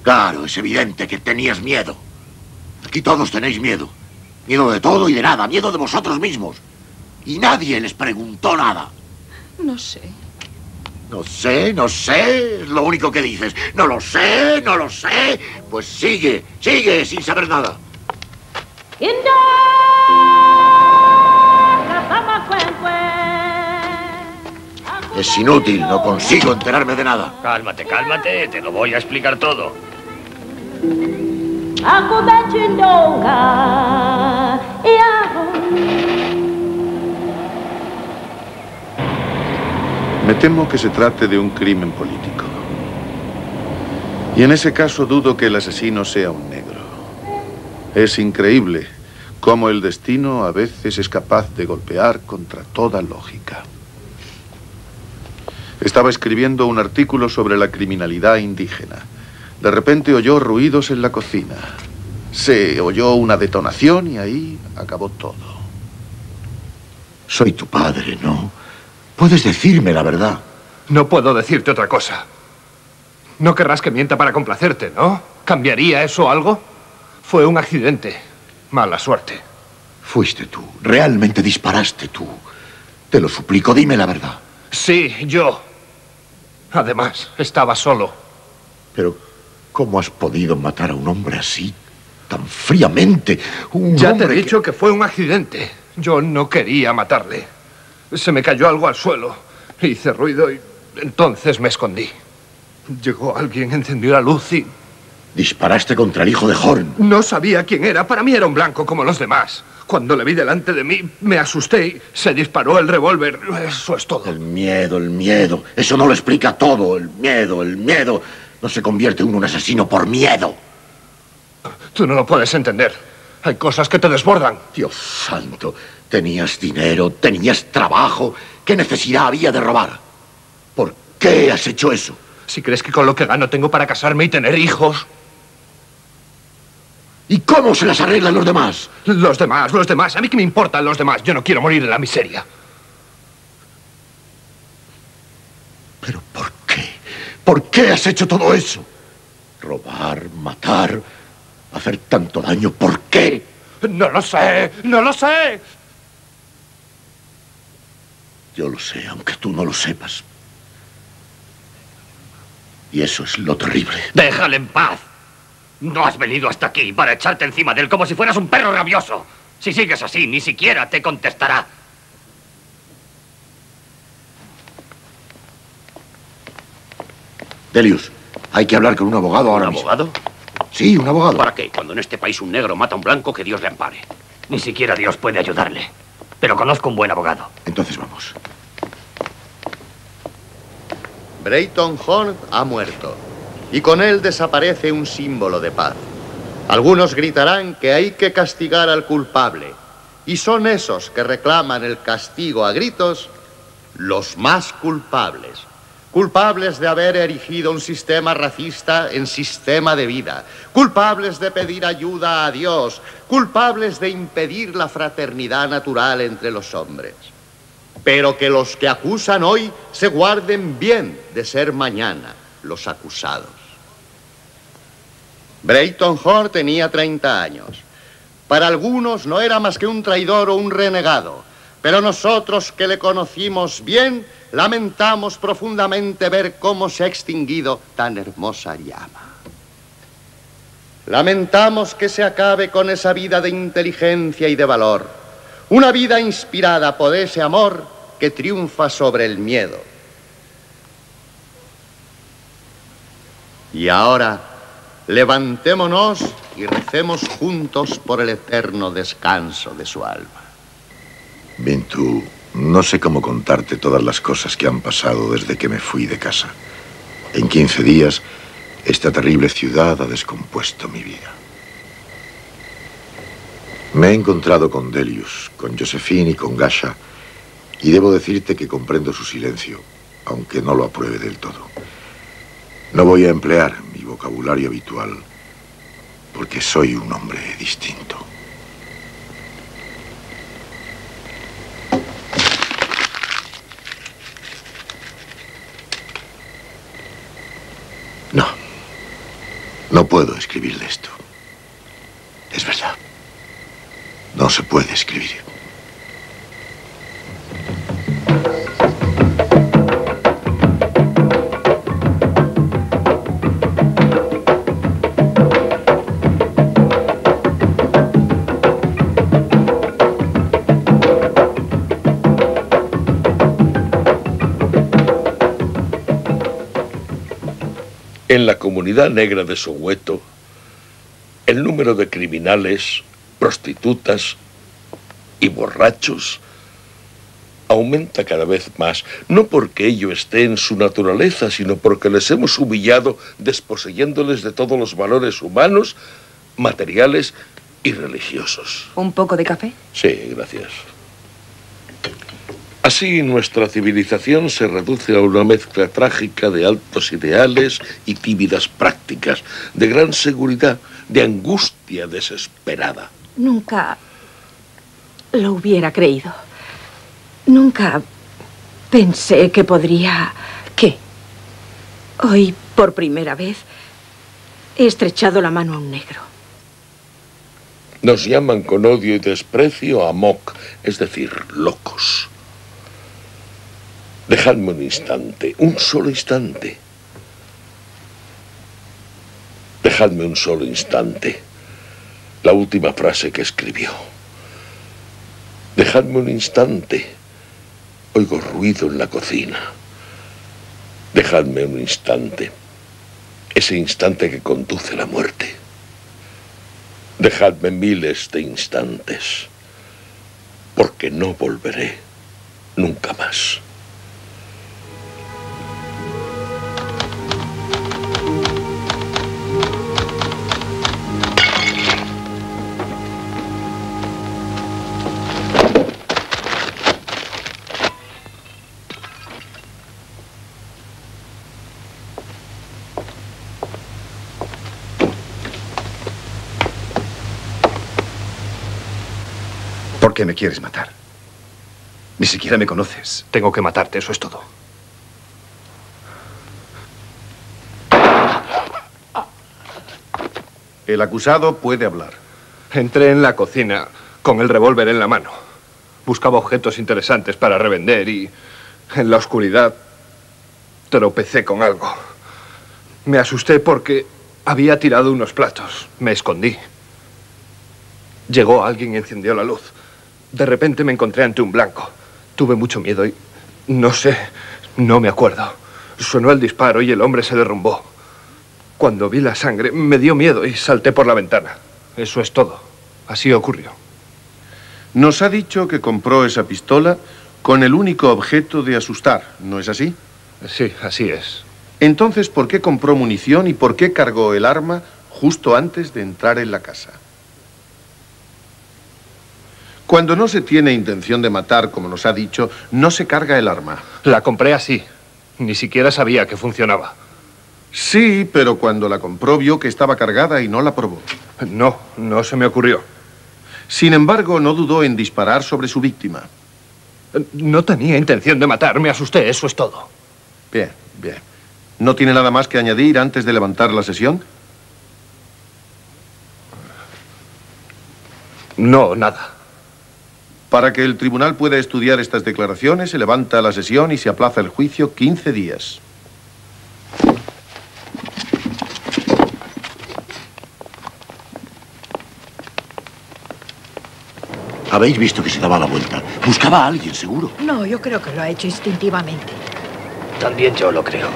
Claro, es evidente que tenías miedo. Aquí todos tenéis miedo. Miedo de todo y de nada. Miedo de vosotros mismos. Y nadie les preguntó nada. No sé. No sé, no sé, es lo único que dices. No lo sé, no lo sé. Pues sigue, sigue sin saber nada. Es inútil, no consigo enterarme de nada. Cálmate, cálmate, te lo voy a explicar todo. Me temo que se trate de un crimen político. Y en ese caso dudo que el asesino sea un negro. Es increíble cómo el destino a veces es capaz de golpear contra toda lógica. Estaba escribiendo un artículo sobre la criminalidad indígena. De repente oyó ruidos en la cocina. Se oyó una detonación y ahí acabó todo. Soy tu padre, ¿no? Puedes decirme la verdad. No puedo decirte otra cosa. No querrás que mienta para complacerte, ¿no? ¿Cambiaría eso algo? Fue un accidente. Mala suerte. Fuiste tú. Realmente disparaste tú. Te lo suplico, dime la verdad. Sí, yo. Además, estaba solo. Pero, ¿cómo has podido matar a un hombre así? Tan fríamente. Un ya te he que- dicho que... fue un accidente. Yo no quería matarle. Se me cayó algo al suelo. Hice ruido y entonces me escondí. Llegó alguien, encendió la luz y Disparaste contra el hijo de Horn. no sabía quién era. Para mí era un blanco como los demás. Cuando le vi delante de mí, me asusté y se disparó el revólver. Eso es todo. El miedo, el miedo. Eso no lo explica todo. El miedo, el miedo. No se convierte uno en un asesino por miedo. Tú no lo puedes entender. Hay cosas que te desbordan. Dios santo. Tenías dinero, tenías trabajo. ¿Qué necesidad había de robar? ¿Por qué has hecho eso? Si crees que con lo que gano tengo para casarme y tener hijos. ¿Y cómo se las arreglan los demás? Los demás, los demás. A mí qué me importan los demás. Yo no quiero morir en la miseria. ¿Por qué has hecho todo eso? Robar, matar, hacer tanto daño. ¿Por qué? No lo sé, no lo sé. Yo lo sé, aunque tú no lo sepas. Y eso es lo terrible. Déjale en paz. No has venido hasta aquí para echarte encima de él como si fueras un perro rabioso. Si sigues así, ni siquiera te contestará. Delius, hay que hablar con un abogado ahora ¿Un mismo. abogado? Sí, un abogado. ¿Para qué? Cuando en este país un negro mata a un blanco, que Dios le ampare. Ni siquiera Dios puede ayudarle. Pero conozco un buen abogado. Entonces vamos. Brayton Horn ha muerto y con él desaparece un símbolo de paz. Algunos gritarán que hay que castigar al culpable y son esos que reclaman el castigo a gritos los más culpables. Culpables de haber erigido un sistema racista en sistema de vida. Culpables de pedir ayuda a Dios. Culpables de impedir la fraternidad natural entre los hombres. Pero que los que acusan hoy se guarden bien de ser mañana los acusados. Brayton Hall tenía 30 años. Para algunos no era más que un traidor o un renegado, pero nosotros que le conocimos bien lamentamos profundamente ver cómo se ha extinguido tan hermosa llama. Lamentamos que se acabe con esa vida de inteligencia y de valor, una vida inspirada por ese amor que triunfa sobre el miedo. Y ahora, levantémonos y recemos juntos por el eterno descanso de su alma. Bintu, no sé cómo contarte todas las cosas que han pasado desde que me fui de casa. En 15 días, esta terrible ciudad ha descompuesto mi vida. Me he encontrado con Delius, con Josephine y con Gasha, y debo decirte que comprendo su silencio, aunque no lo apruebe del todo. No voy a emplear vocabulario habitual porque soy un hombre distinto. No, no puedo escribir de esto. Es verdad. No se puede escribir. En la comunidad negra de Soweto, el número de criminales, prostitutas y borrachos aumenta cada vez más, no porque ello esté en su naturaleza, sino porque les hemos humillado desposeyéndoles de todos los valores humanos, materiales y religiosos. ¿Un poco de café? Sí, gracias. Así nuestra civilización se reduce a una mezcla trágica de altos ideales y tímidas prácticas, de gran seguridad, de angustia desesperada. Nunca lo hubiera creído. Nunca pensé que podría... ¿Qué? Hoy, por primera vez, he estrechado la mano a un negro. Nos llaman con odio y desprecio amok, es decir, locos. Dejadme un instante, un solo instante. Dejadme un solo instante. La última frase que escribió. Dejadme un instante. Oigo ruido en la cocina. Dejadme un instante. Ese instante que conduce a la muerte. Dejadme miles de instantes. Porque no volveré nunca más. Qué me quieres matar? Ni siquiera me conoces. Tengo que matarte, eso es todo. El acusado puede hablar. Entré en la cocina con el revólver en la mano. Buscaba objetos interesantes para revender y en la oscuridad tropecé con algo. Me asusté porque había tirado unos platos. Me escondí. Llegó alguien y encendió la luz. De repente me encontré ante un blanco. Tuve mucho miedo y no sé, no me acuerdo. Sonó el disparo y el hombre se derrumbó. Cuando vi la sangre me dio miedo y salté por la ventana. Eso es todo. Así ocurrió. Nos ha dicho que compró esa pistola con el único objeto de asustar, ¿no es así? Sí, así es. Entonces, ¿por qué compró munición y por qué cargó el arma justo antes de entrar en la casa? Cuando no se tiene intención de matar, como nos ha dicho, no se carga el arma. La compré así. Ni siquiera sabía que funcionaba. Sí, pero cuando la compró vio que estaba cargada y no la probó. No, no se me ocurrió. Sin embargo, no dudó en disparar sobre su víctima. No tenía intención de matar, me asusté, eso es todo. Bien, bien. ¿No tiene nada más que añadir antes de levantar la sesión? No, nada. Para que el tribunal pueda estudiar estas declaraciones, se levanta la sesión y se aplaza el juicio 15 días. Habéis visto que se daba la vuelta. Buscaba a alguien, seguro. No, yo creo que lo ha hecho instintivamente. También yo lo creo.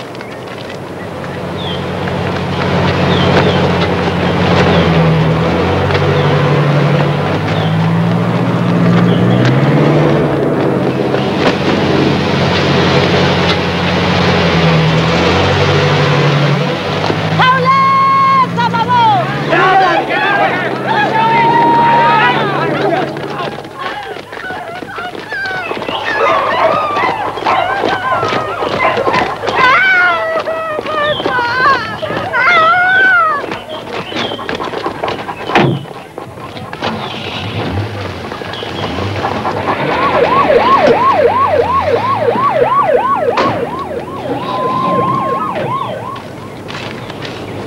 ¡Ah!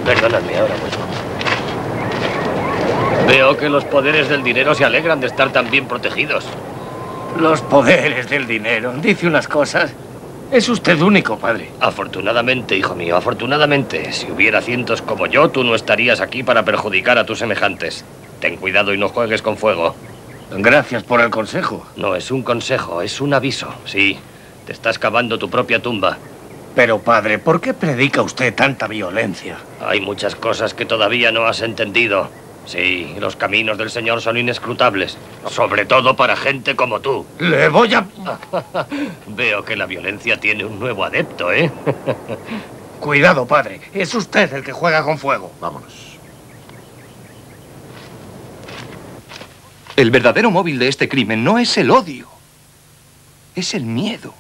Perdóname, ahora vuelvo. Veo que los poderes del dinero se alegran de estar tan bien protegidos. Los poderes del dinero. Dice unas cosas. Es usted único, padre. Afortunadamente, hijo mío, afortunadamente. Si hubiera cientos como yo, tú no estarías aquí para perjudicar a tus semejantes. Ten cuidado y no juegues con fuego. Gracias por el consejo. No es un consejo, es un aviso. Sí, te estás cavando tu propia tumba. Pero, padre, ¿por qué predica usted tanta violencia? Hay muchas cosas que todavía no has entendido. Sí, los caminos del Señor son inescrutables. Sobre todo para gente como tú. Le voy a... Veo que la violencia tiene un nuevo adepto, ¿eh? Cuidado, padre. Es usted el que juega con fuego. Vámonos. El verdadero móvil de este crimen no es el odio. Es el miedo.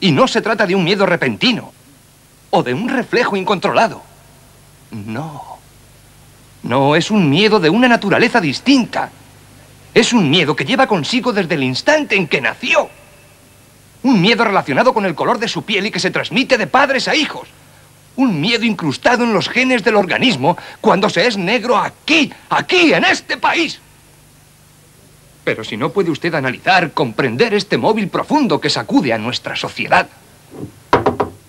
Y no se trata de un miedo repentino. O de un reflejo incontrolado. No. No, es un miedo de una naturaleza distinta. Es un miedo que lleva consigo desde el instante en que nació. Un miedo relacionado con el color de su piel y que se transmite de padres a hijos. Un miedo incrustado en los genes del organismo cuando se es negro aquí, aquí, en este país. Pero si no puede usted analizar, comprender este móvil profundo que sacude a nuestra sociedad.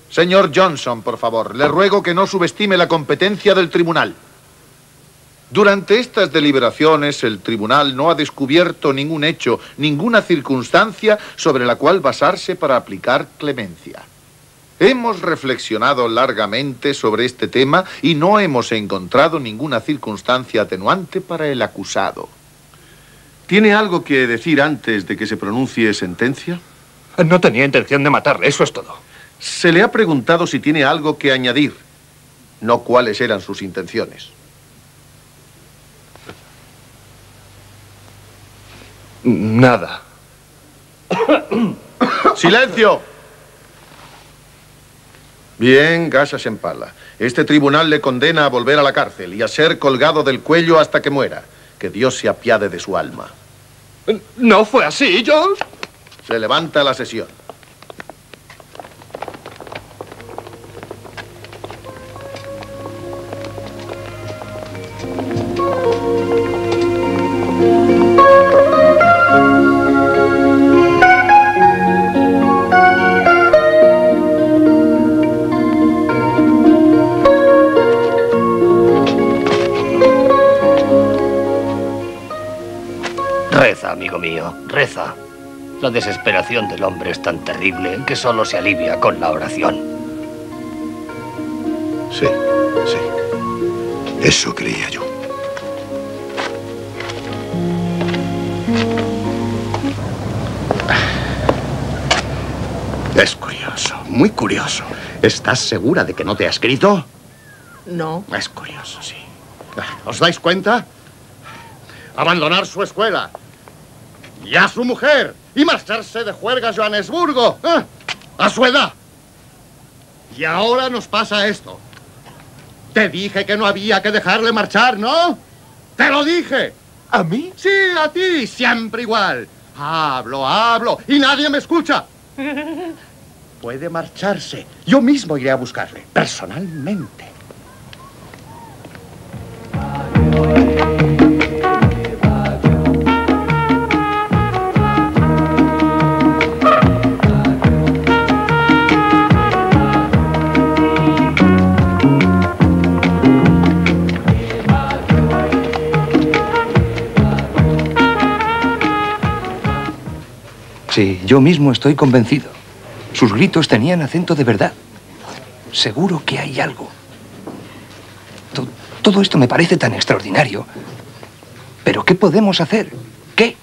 Señor Johnson, por favor, le ruego que no subestime la competencia del tribunal. Durante estas deliberaciones, el tribunal no ha descubierto ningún hecho, ninguna circunstancia sobre la cual basarse para aplicar clemencia. Hemos reflexionado largamente sobre este tema y no hemos encontrado ninguna circunstancia atenuante para el acusado. ¿Tiene algo que decir antes de que se pronuncie sentencia? No tenía intención de matarle, eso es todo. Se le ha preguntado si tiene algo que añadir, no cuáles eran sus intenciones. Nada. ¡Silencio! Bien, gasas en pala. Este tribunal le condena a volver a la cárcel y a ser colgado del cuello hasta que muera. Que Dios se apiade de su alma. No fue así, John. Se levanta la sesión. Reza, amigo mío, reza. La desesperación del hombre es tan terrible que solo se alivia con la oración. Sí, sí. Eso creía yo. Es curioso, muy curioso. ¿Estás segura de que no te ha escrito? No. Es curioso, sí. ¿Os dais cuenta? Abandonar su escuela y a su mujer y marcharse de juerga a Johannesburgo ¿eh? a su edad. Y ahora nos pasa esto. Te dije que no había que dejarle marchar, ¿no? Te lo dije. ¿A mí? Sí, a ti, siempre igual. Hablo, hablo y nadie me escucha. Puede marcharse. Yo mismo iré a buscarle, personalmente. Sí, yo mismo estoy convencido. Sus gritos tenían acento de verdad. Seguro que hay algo. To- todo esto me parece tan extraordinario. Pero ¿qué podemos hacer? ¿Qué?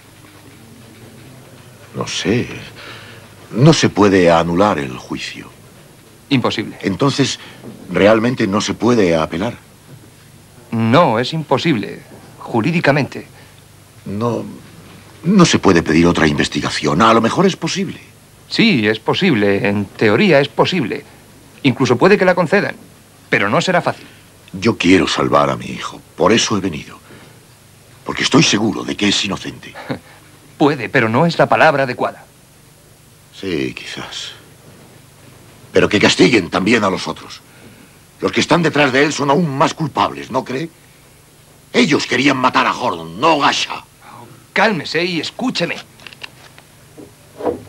No sé. No se puede anular el juicio. Imposible. Entonces, realmente no se puede apelar. No, es imposible. Jurídicamente. No. No se puede pedir otra investigación. A lo mejor es posible. Sí, es posible. En teoría es posible. Incluso puede que la concedan. Pero no será fácil. Yo quiero salvar a mi hijo. Por eso he venido. Porque estoy seguro de que es inocente. Puede, pero no es la palabra adecuada. Sí, quizás. Pero que castiguen también a los otros. Los que están detrás de él son aún más culpables, ¿no cree? Ellos querían matar a Gordon, no Gasha. Cálmese y escúcheme.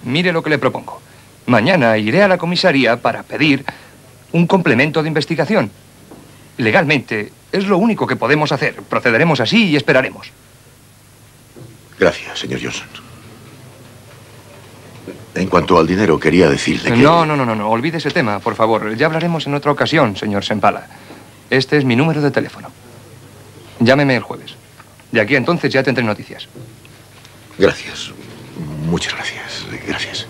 Mire lo que le propongo. Mañana iré a la comisaría para pedir un complemento de investigación. Legalmente, es lo único que podemos hacer. Procederemos así y esperaremos. Gracias, señor Johnson. En cuanto al dinero, quería decirle que... No, no, no, no, no. Olvide ese tema, por favor. Ya hablaremos en otra ocasión, señor Sempala. Este es mi número de teléfono. Llámeme el jueves. De aquí a entonces ya tendré noticias. Gracias. Muchas gracias. Gracias.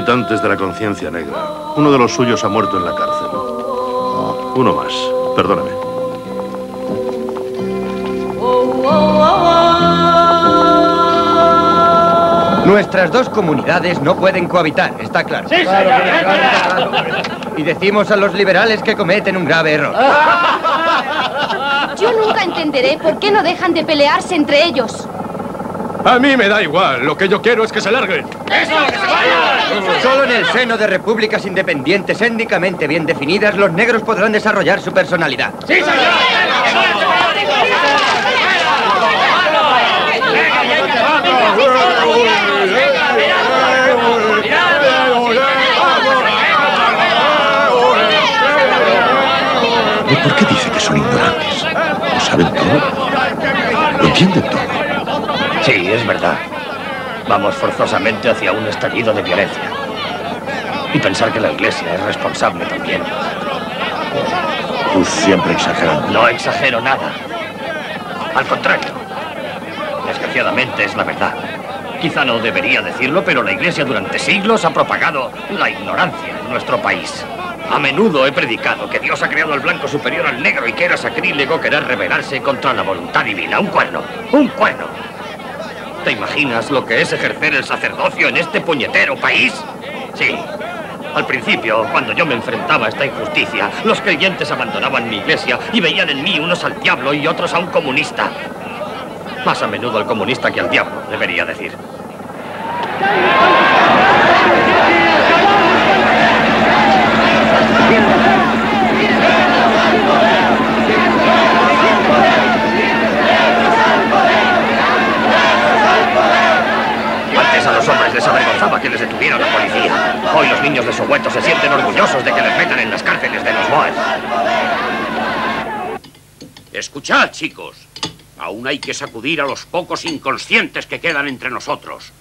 Militantes de la conciencia negra. Uno de los suyos ha muerto en la cárcel. Uno más. Perdóname. Nuestras dos comunidades no pueden cohabitar, está claro. Sí, claro. Y decimos a los liberales que cometen un grave error. Yo nunca entenderé por qué no dejan de pelearse entre ellos. A mí me da igual. Lo que yo quiero es que se larguen. Solo en el seno de repúblicas independientes étnicamente bien definidas, los negros podrán desarrollar su personalidad. ¡Sí, señor! ¿Y por qué dice que son ignorantes? ¿Lo saben todo? ¿Lo entienden todo? Sí, es verdad. Vamos forzosamente hacia un estallido de violencia. Y pensar que la Iglesia es responsable también. Tú siempre exagerando. No exagero nada. Al contrario. Desgraciadamente es la verdad. Quizá no debería decirlo, pero la Iglesia durante siglos ha propagado la ignorancia en nuestro país. A menudo he predicado que Dios ha creado al blanco superior al negro y que era sacrílego querer rebelarse contra la voluntad divina. Un cuerno, un cuerno. ¿Te imaginas lo que es ejercer el sacerdocio en este puñetero país? Sí. Al principio, cuando yo me enfrentaba a esta injusticia, los creyentes abandonaban mi iglesia y veían en mí unos al diablo y otros a un comunista. Más a menudo al comunista que al diablo, debería decir. que les detuviera la policía. Hoy los niños de Soweto se sienten orgullosos de que les metan en las cárceles de los Moes. Escuchad, chicos. Aún hay que sacudir a los pocos inconscientes que quedan entre nosotros.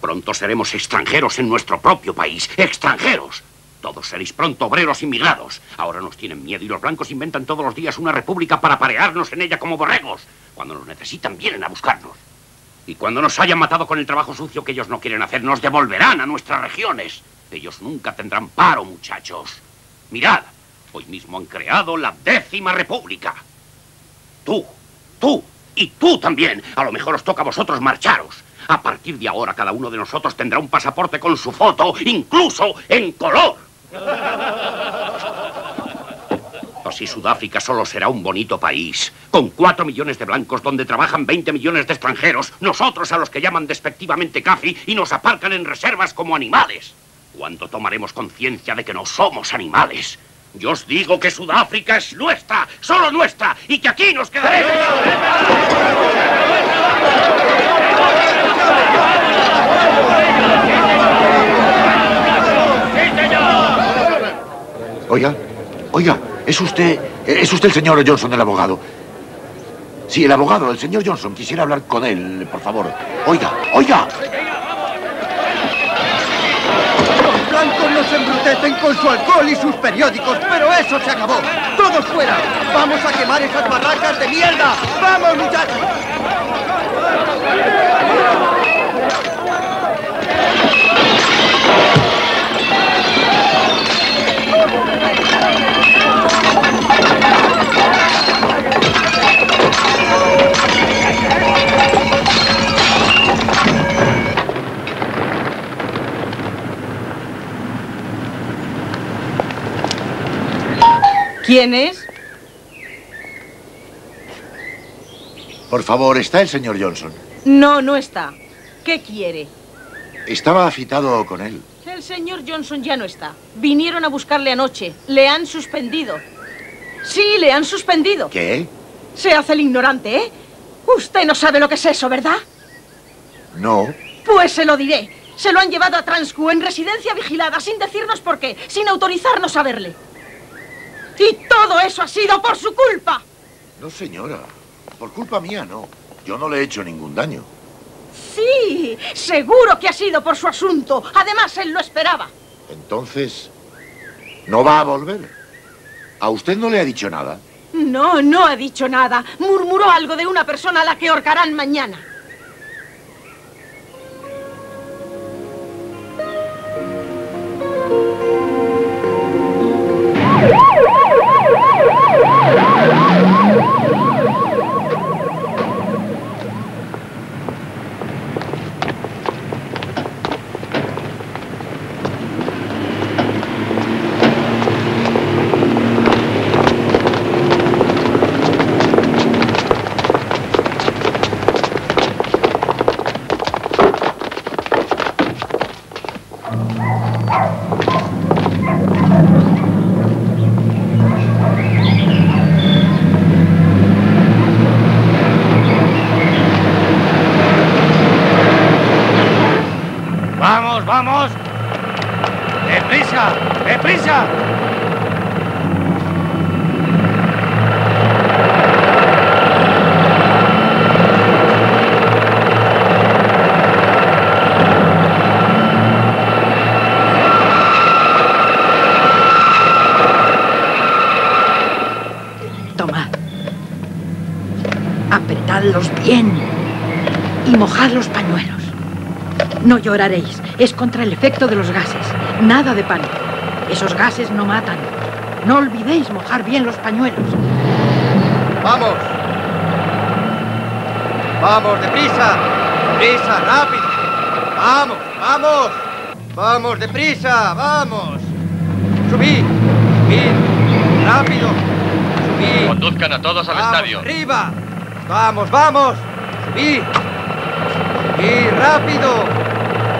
Pronto seremos extranjeros en nuestro propio país. ¡Extranjeros! Todos seréis pronto obreros inmigrados. Ahora nos tienen miedo y los blancos inventan todos los días una república para parearnos en ella como borregos. Cuando nos necesitan, vienen a buscarnos. Y cuando nos hayan matado con el trabajo sucio que ellos no quieren hacer, nos devolverán a nuestras regiones. Ellos nunca tendrán paro, muchachos. Mirad, hoy mismo han creado la décima república. Tú, tú y tú también. A lo mejor os toca a vosotros marcharos. A partir de ahora, cada uno de nosotros tendrá un pasaporte con su foto, incluso en color. Así Sudáfrica solo será un bonito país, con cuatro millones de blancos donde trabajan 20 millones de extranjeros, nosotros a los que llaman despectivamente CAFI y nos aparcan en reservas como animales. ¿Cuándo tomaremos conciencia de que no somos animales? Yo os digo que Sudáfrica es nuestra, solo nuestra, y que aquí nos quedaremos. Oiga, oiga, ¿es usted, es usted el señor Johnson, el abogado? Sí, el abogado, el señor Johnson. Quisiera hablar con él, por favor. Oiga, oiga. Los blancos nos embrutecen con su alcohol y sus periódicos, pero eso se acabó. ¡Todos fuera! ¡Vamos a quemar esas barracas de mierda! ¡Vamos, muchachos! ¿Quién es? Por favor, ¿está el señor Johnson? No, no está. ¿Qué quiere? Estaba citado con él. El señor Johnson ya no está. Vinieron a buscarle anoche. Le han suspendido. Sí, le han suspendido. ¿Qué? Se hace el ignorante, ¿eh? Usted no sabe lo que es eso, ¿verdad? No. Pues se lo diré. Se lo han llevado a Transcu en residencia vigilada sin decirnos por qué, sin autorizarnos a verle. Y todo eso ha sido por su culpa. No, señora. Por culpa mía, no. Yo no le he hecho ningún daño. Sí, seguro que ha sido por su asunto. Además, él lo esperaba. Entonces, ¿no va a volver? ¿A usted no le ha dicho nada? No, no ha dicho nada. Murmuró algo de una persona a la que ahorcarán mañana. No lloraréis. Es contra el efecto de los gases. Nada de pánico. Esos gases no matan. No olvidéis mojar bien los pañuelos. ¡Vamos! ¡Vamos, deprisa! ¡Deprisa, rápido! ¡Vamos, vamos! ¡Vamos, deprisa! ¡Vamos! ¡Subid! ¡Subid! ¡Rápido! ¡Subid! Conduzcan a todos al ¡Vamos, estadio. arriba! ¡Vamos, vamos! ¡Subid! ¡Subid, rápido!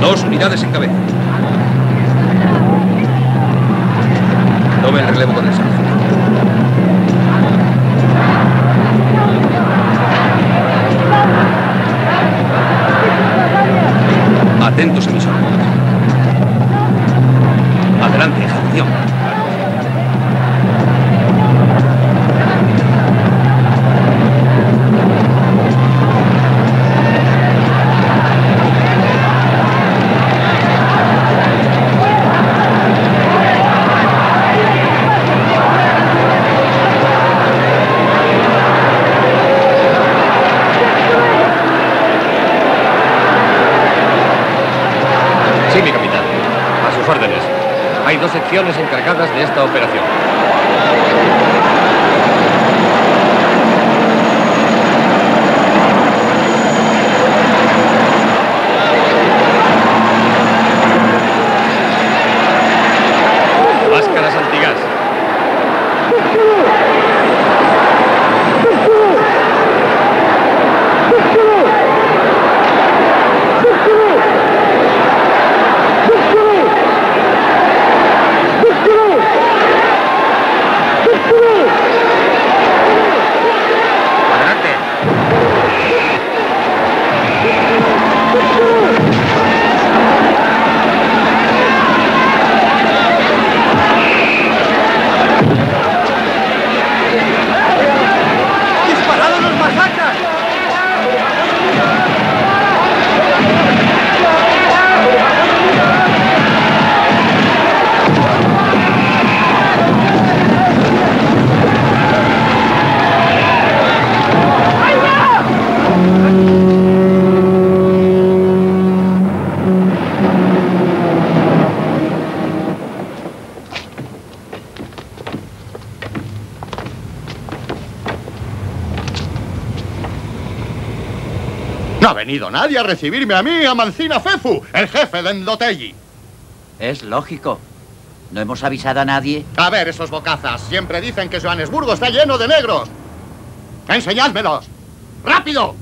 Dos unidades en cabeza. Tome el relevo con el sargento. Atentos órdenes. Adelante, ejecución. Encargadas de esta operación. Venido nadie a recibirme a mí, a Mancina Fefu, el jefe de Endotelli. Es lógico. ¿No hemos avisado a nadie? A ver, esos bocazas. Siempre dicen que Johannesburgo está lleno de negros. Enseñádmelos. ¡Rápido!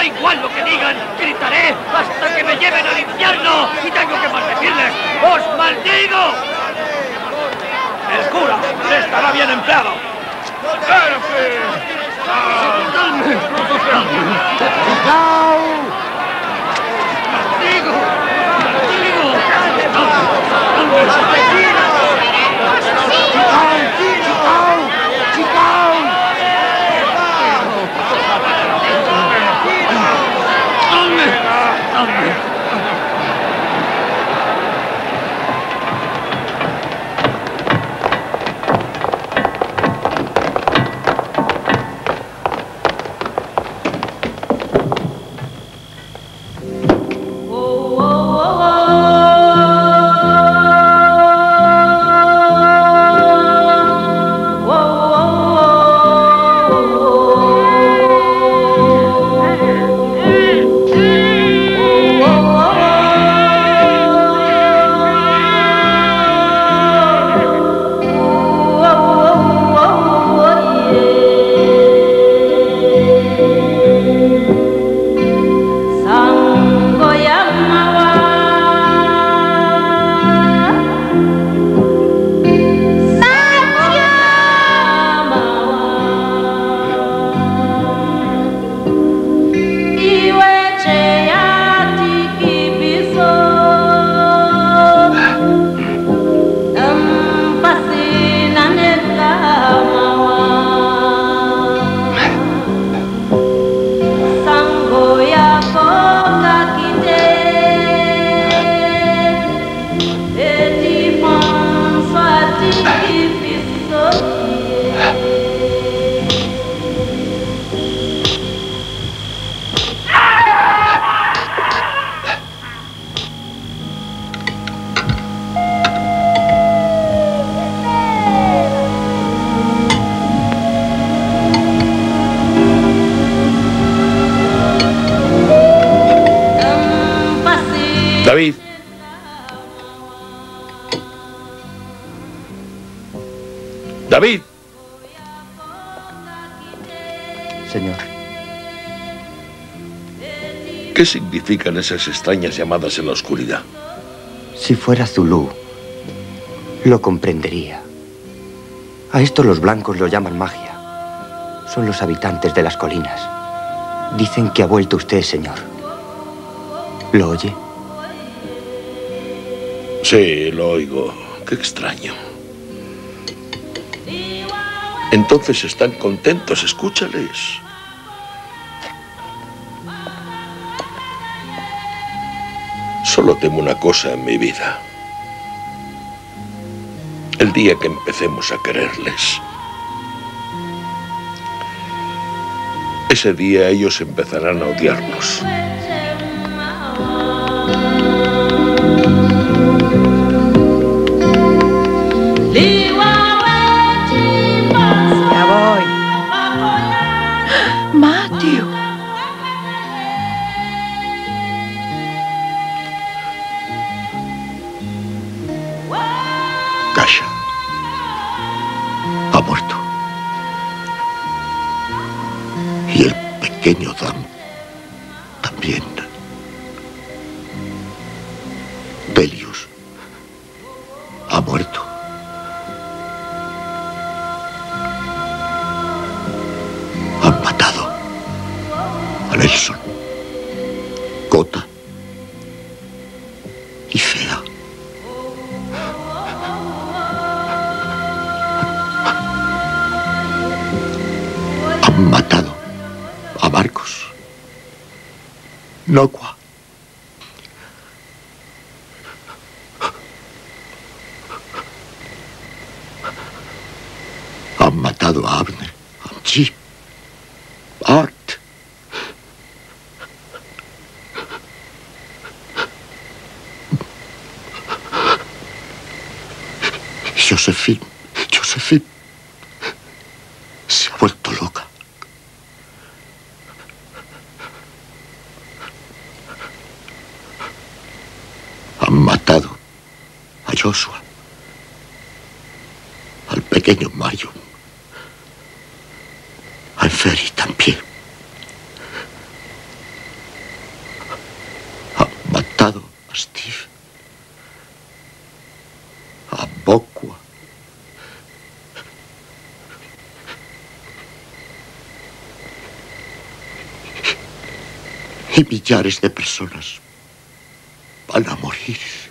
Da igual lo que digan! ¡Gritaré hasta que me lleven al infierno! ¡Y tengo que maldecirles! ¡Os maldigo! El cura estará bien empleado. David. David. Señor. ¿Qué significan esas extrañas llamadas en la oscuridad? Si fuera Zulú, lo comprendería. A esto los blancos lo llaman magia. Son los habitantes de las colinas. Dicen que ha vuelto usted, señor. ¿Lo oye? Sí, lo oigo. Qué extraño. Entonces están contentos, escúchales. Solo temo una cosa en mi vida. El día que empecemos a quererles. Ese día ellos empezarán a odiarnos. Matado a Joshua, al pequeño Mario, a Ferry también. Han matado a Steve, a Bocua. Y millares de personas van a morir.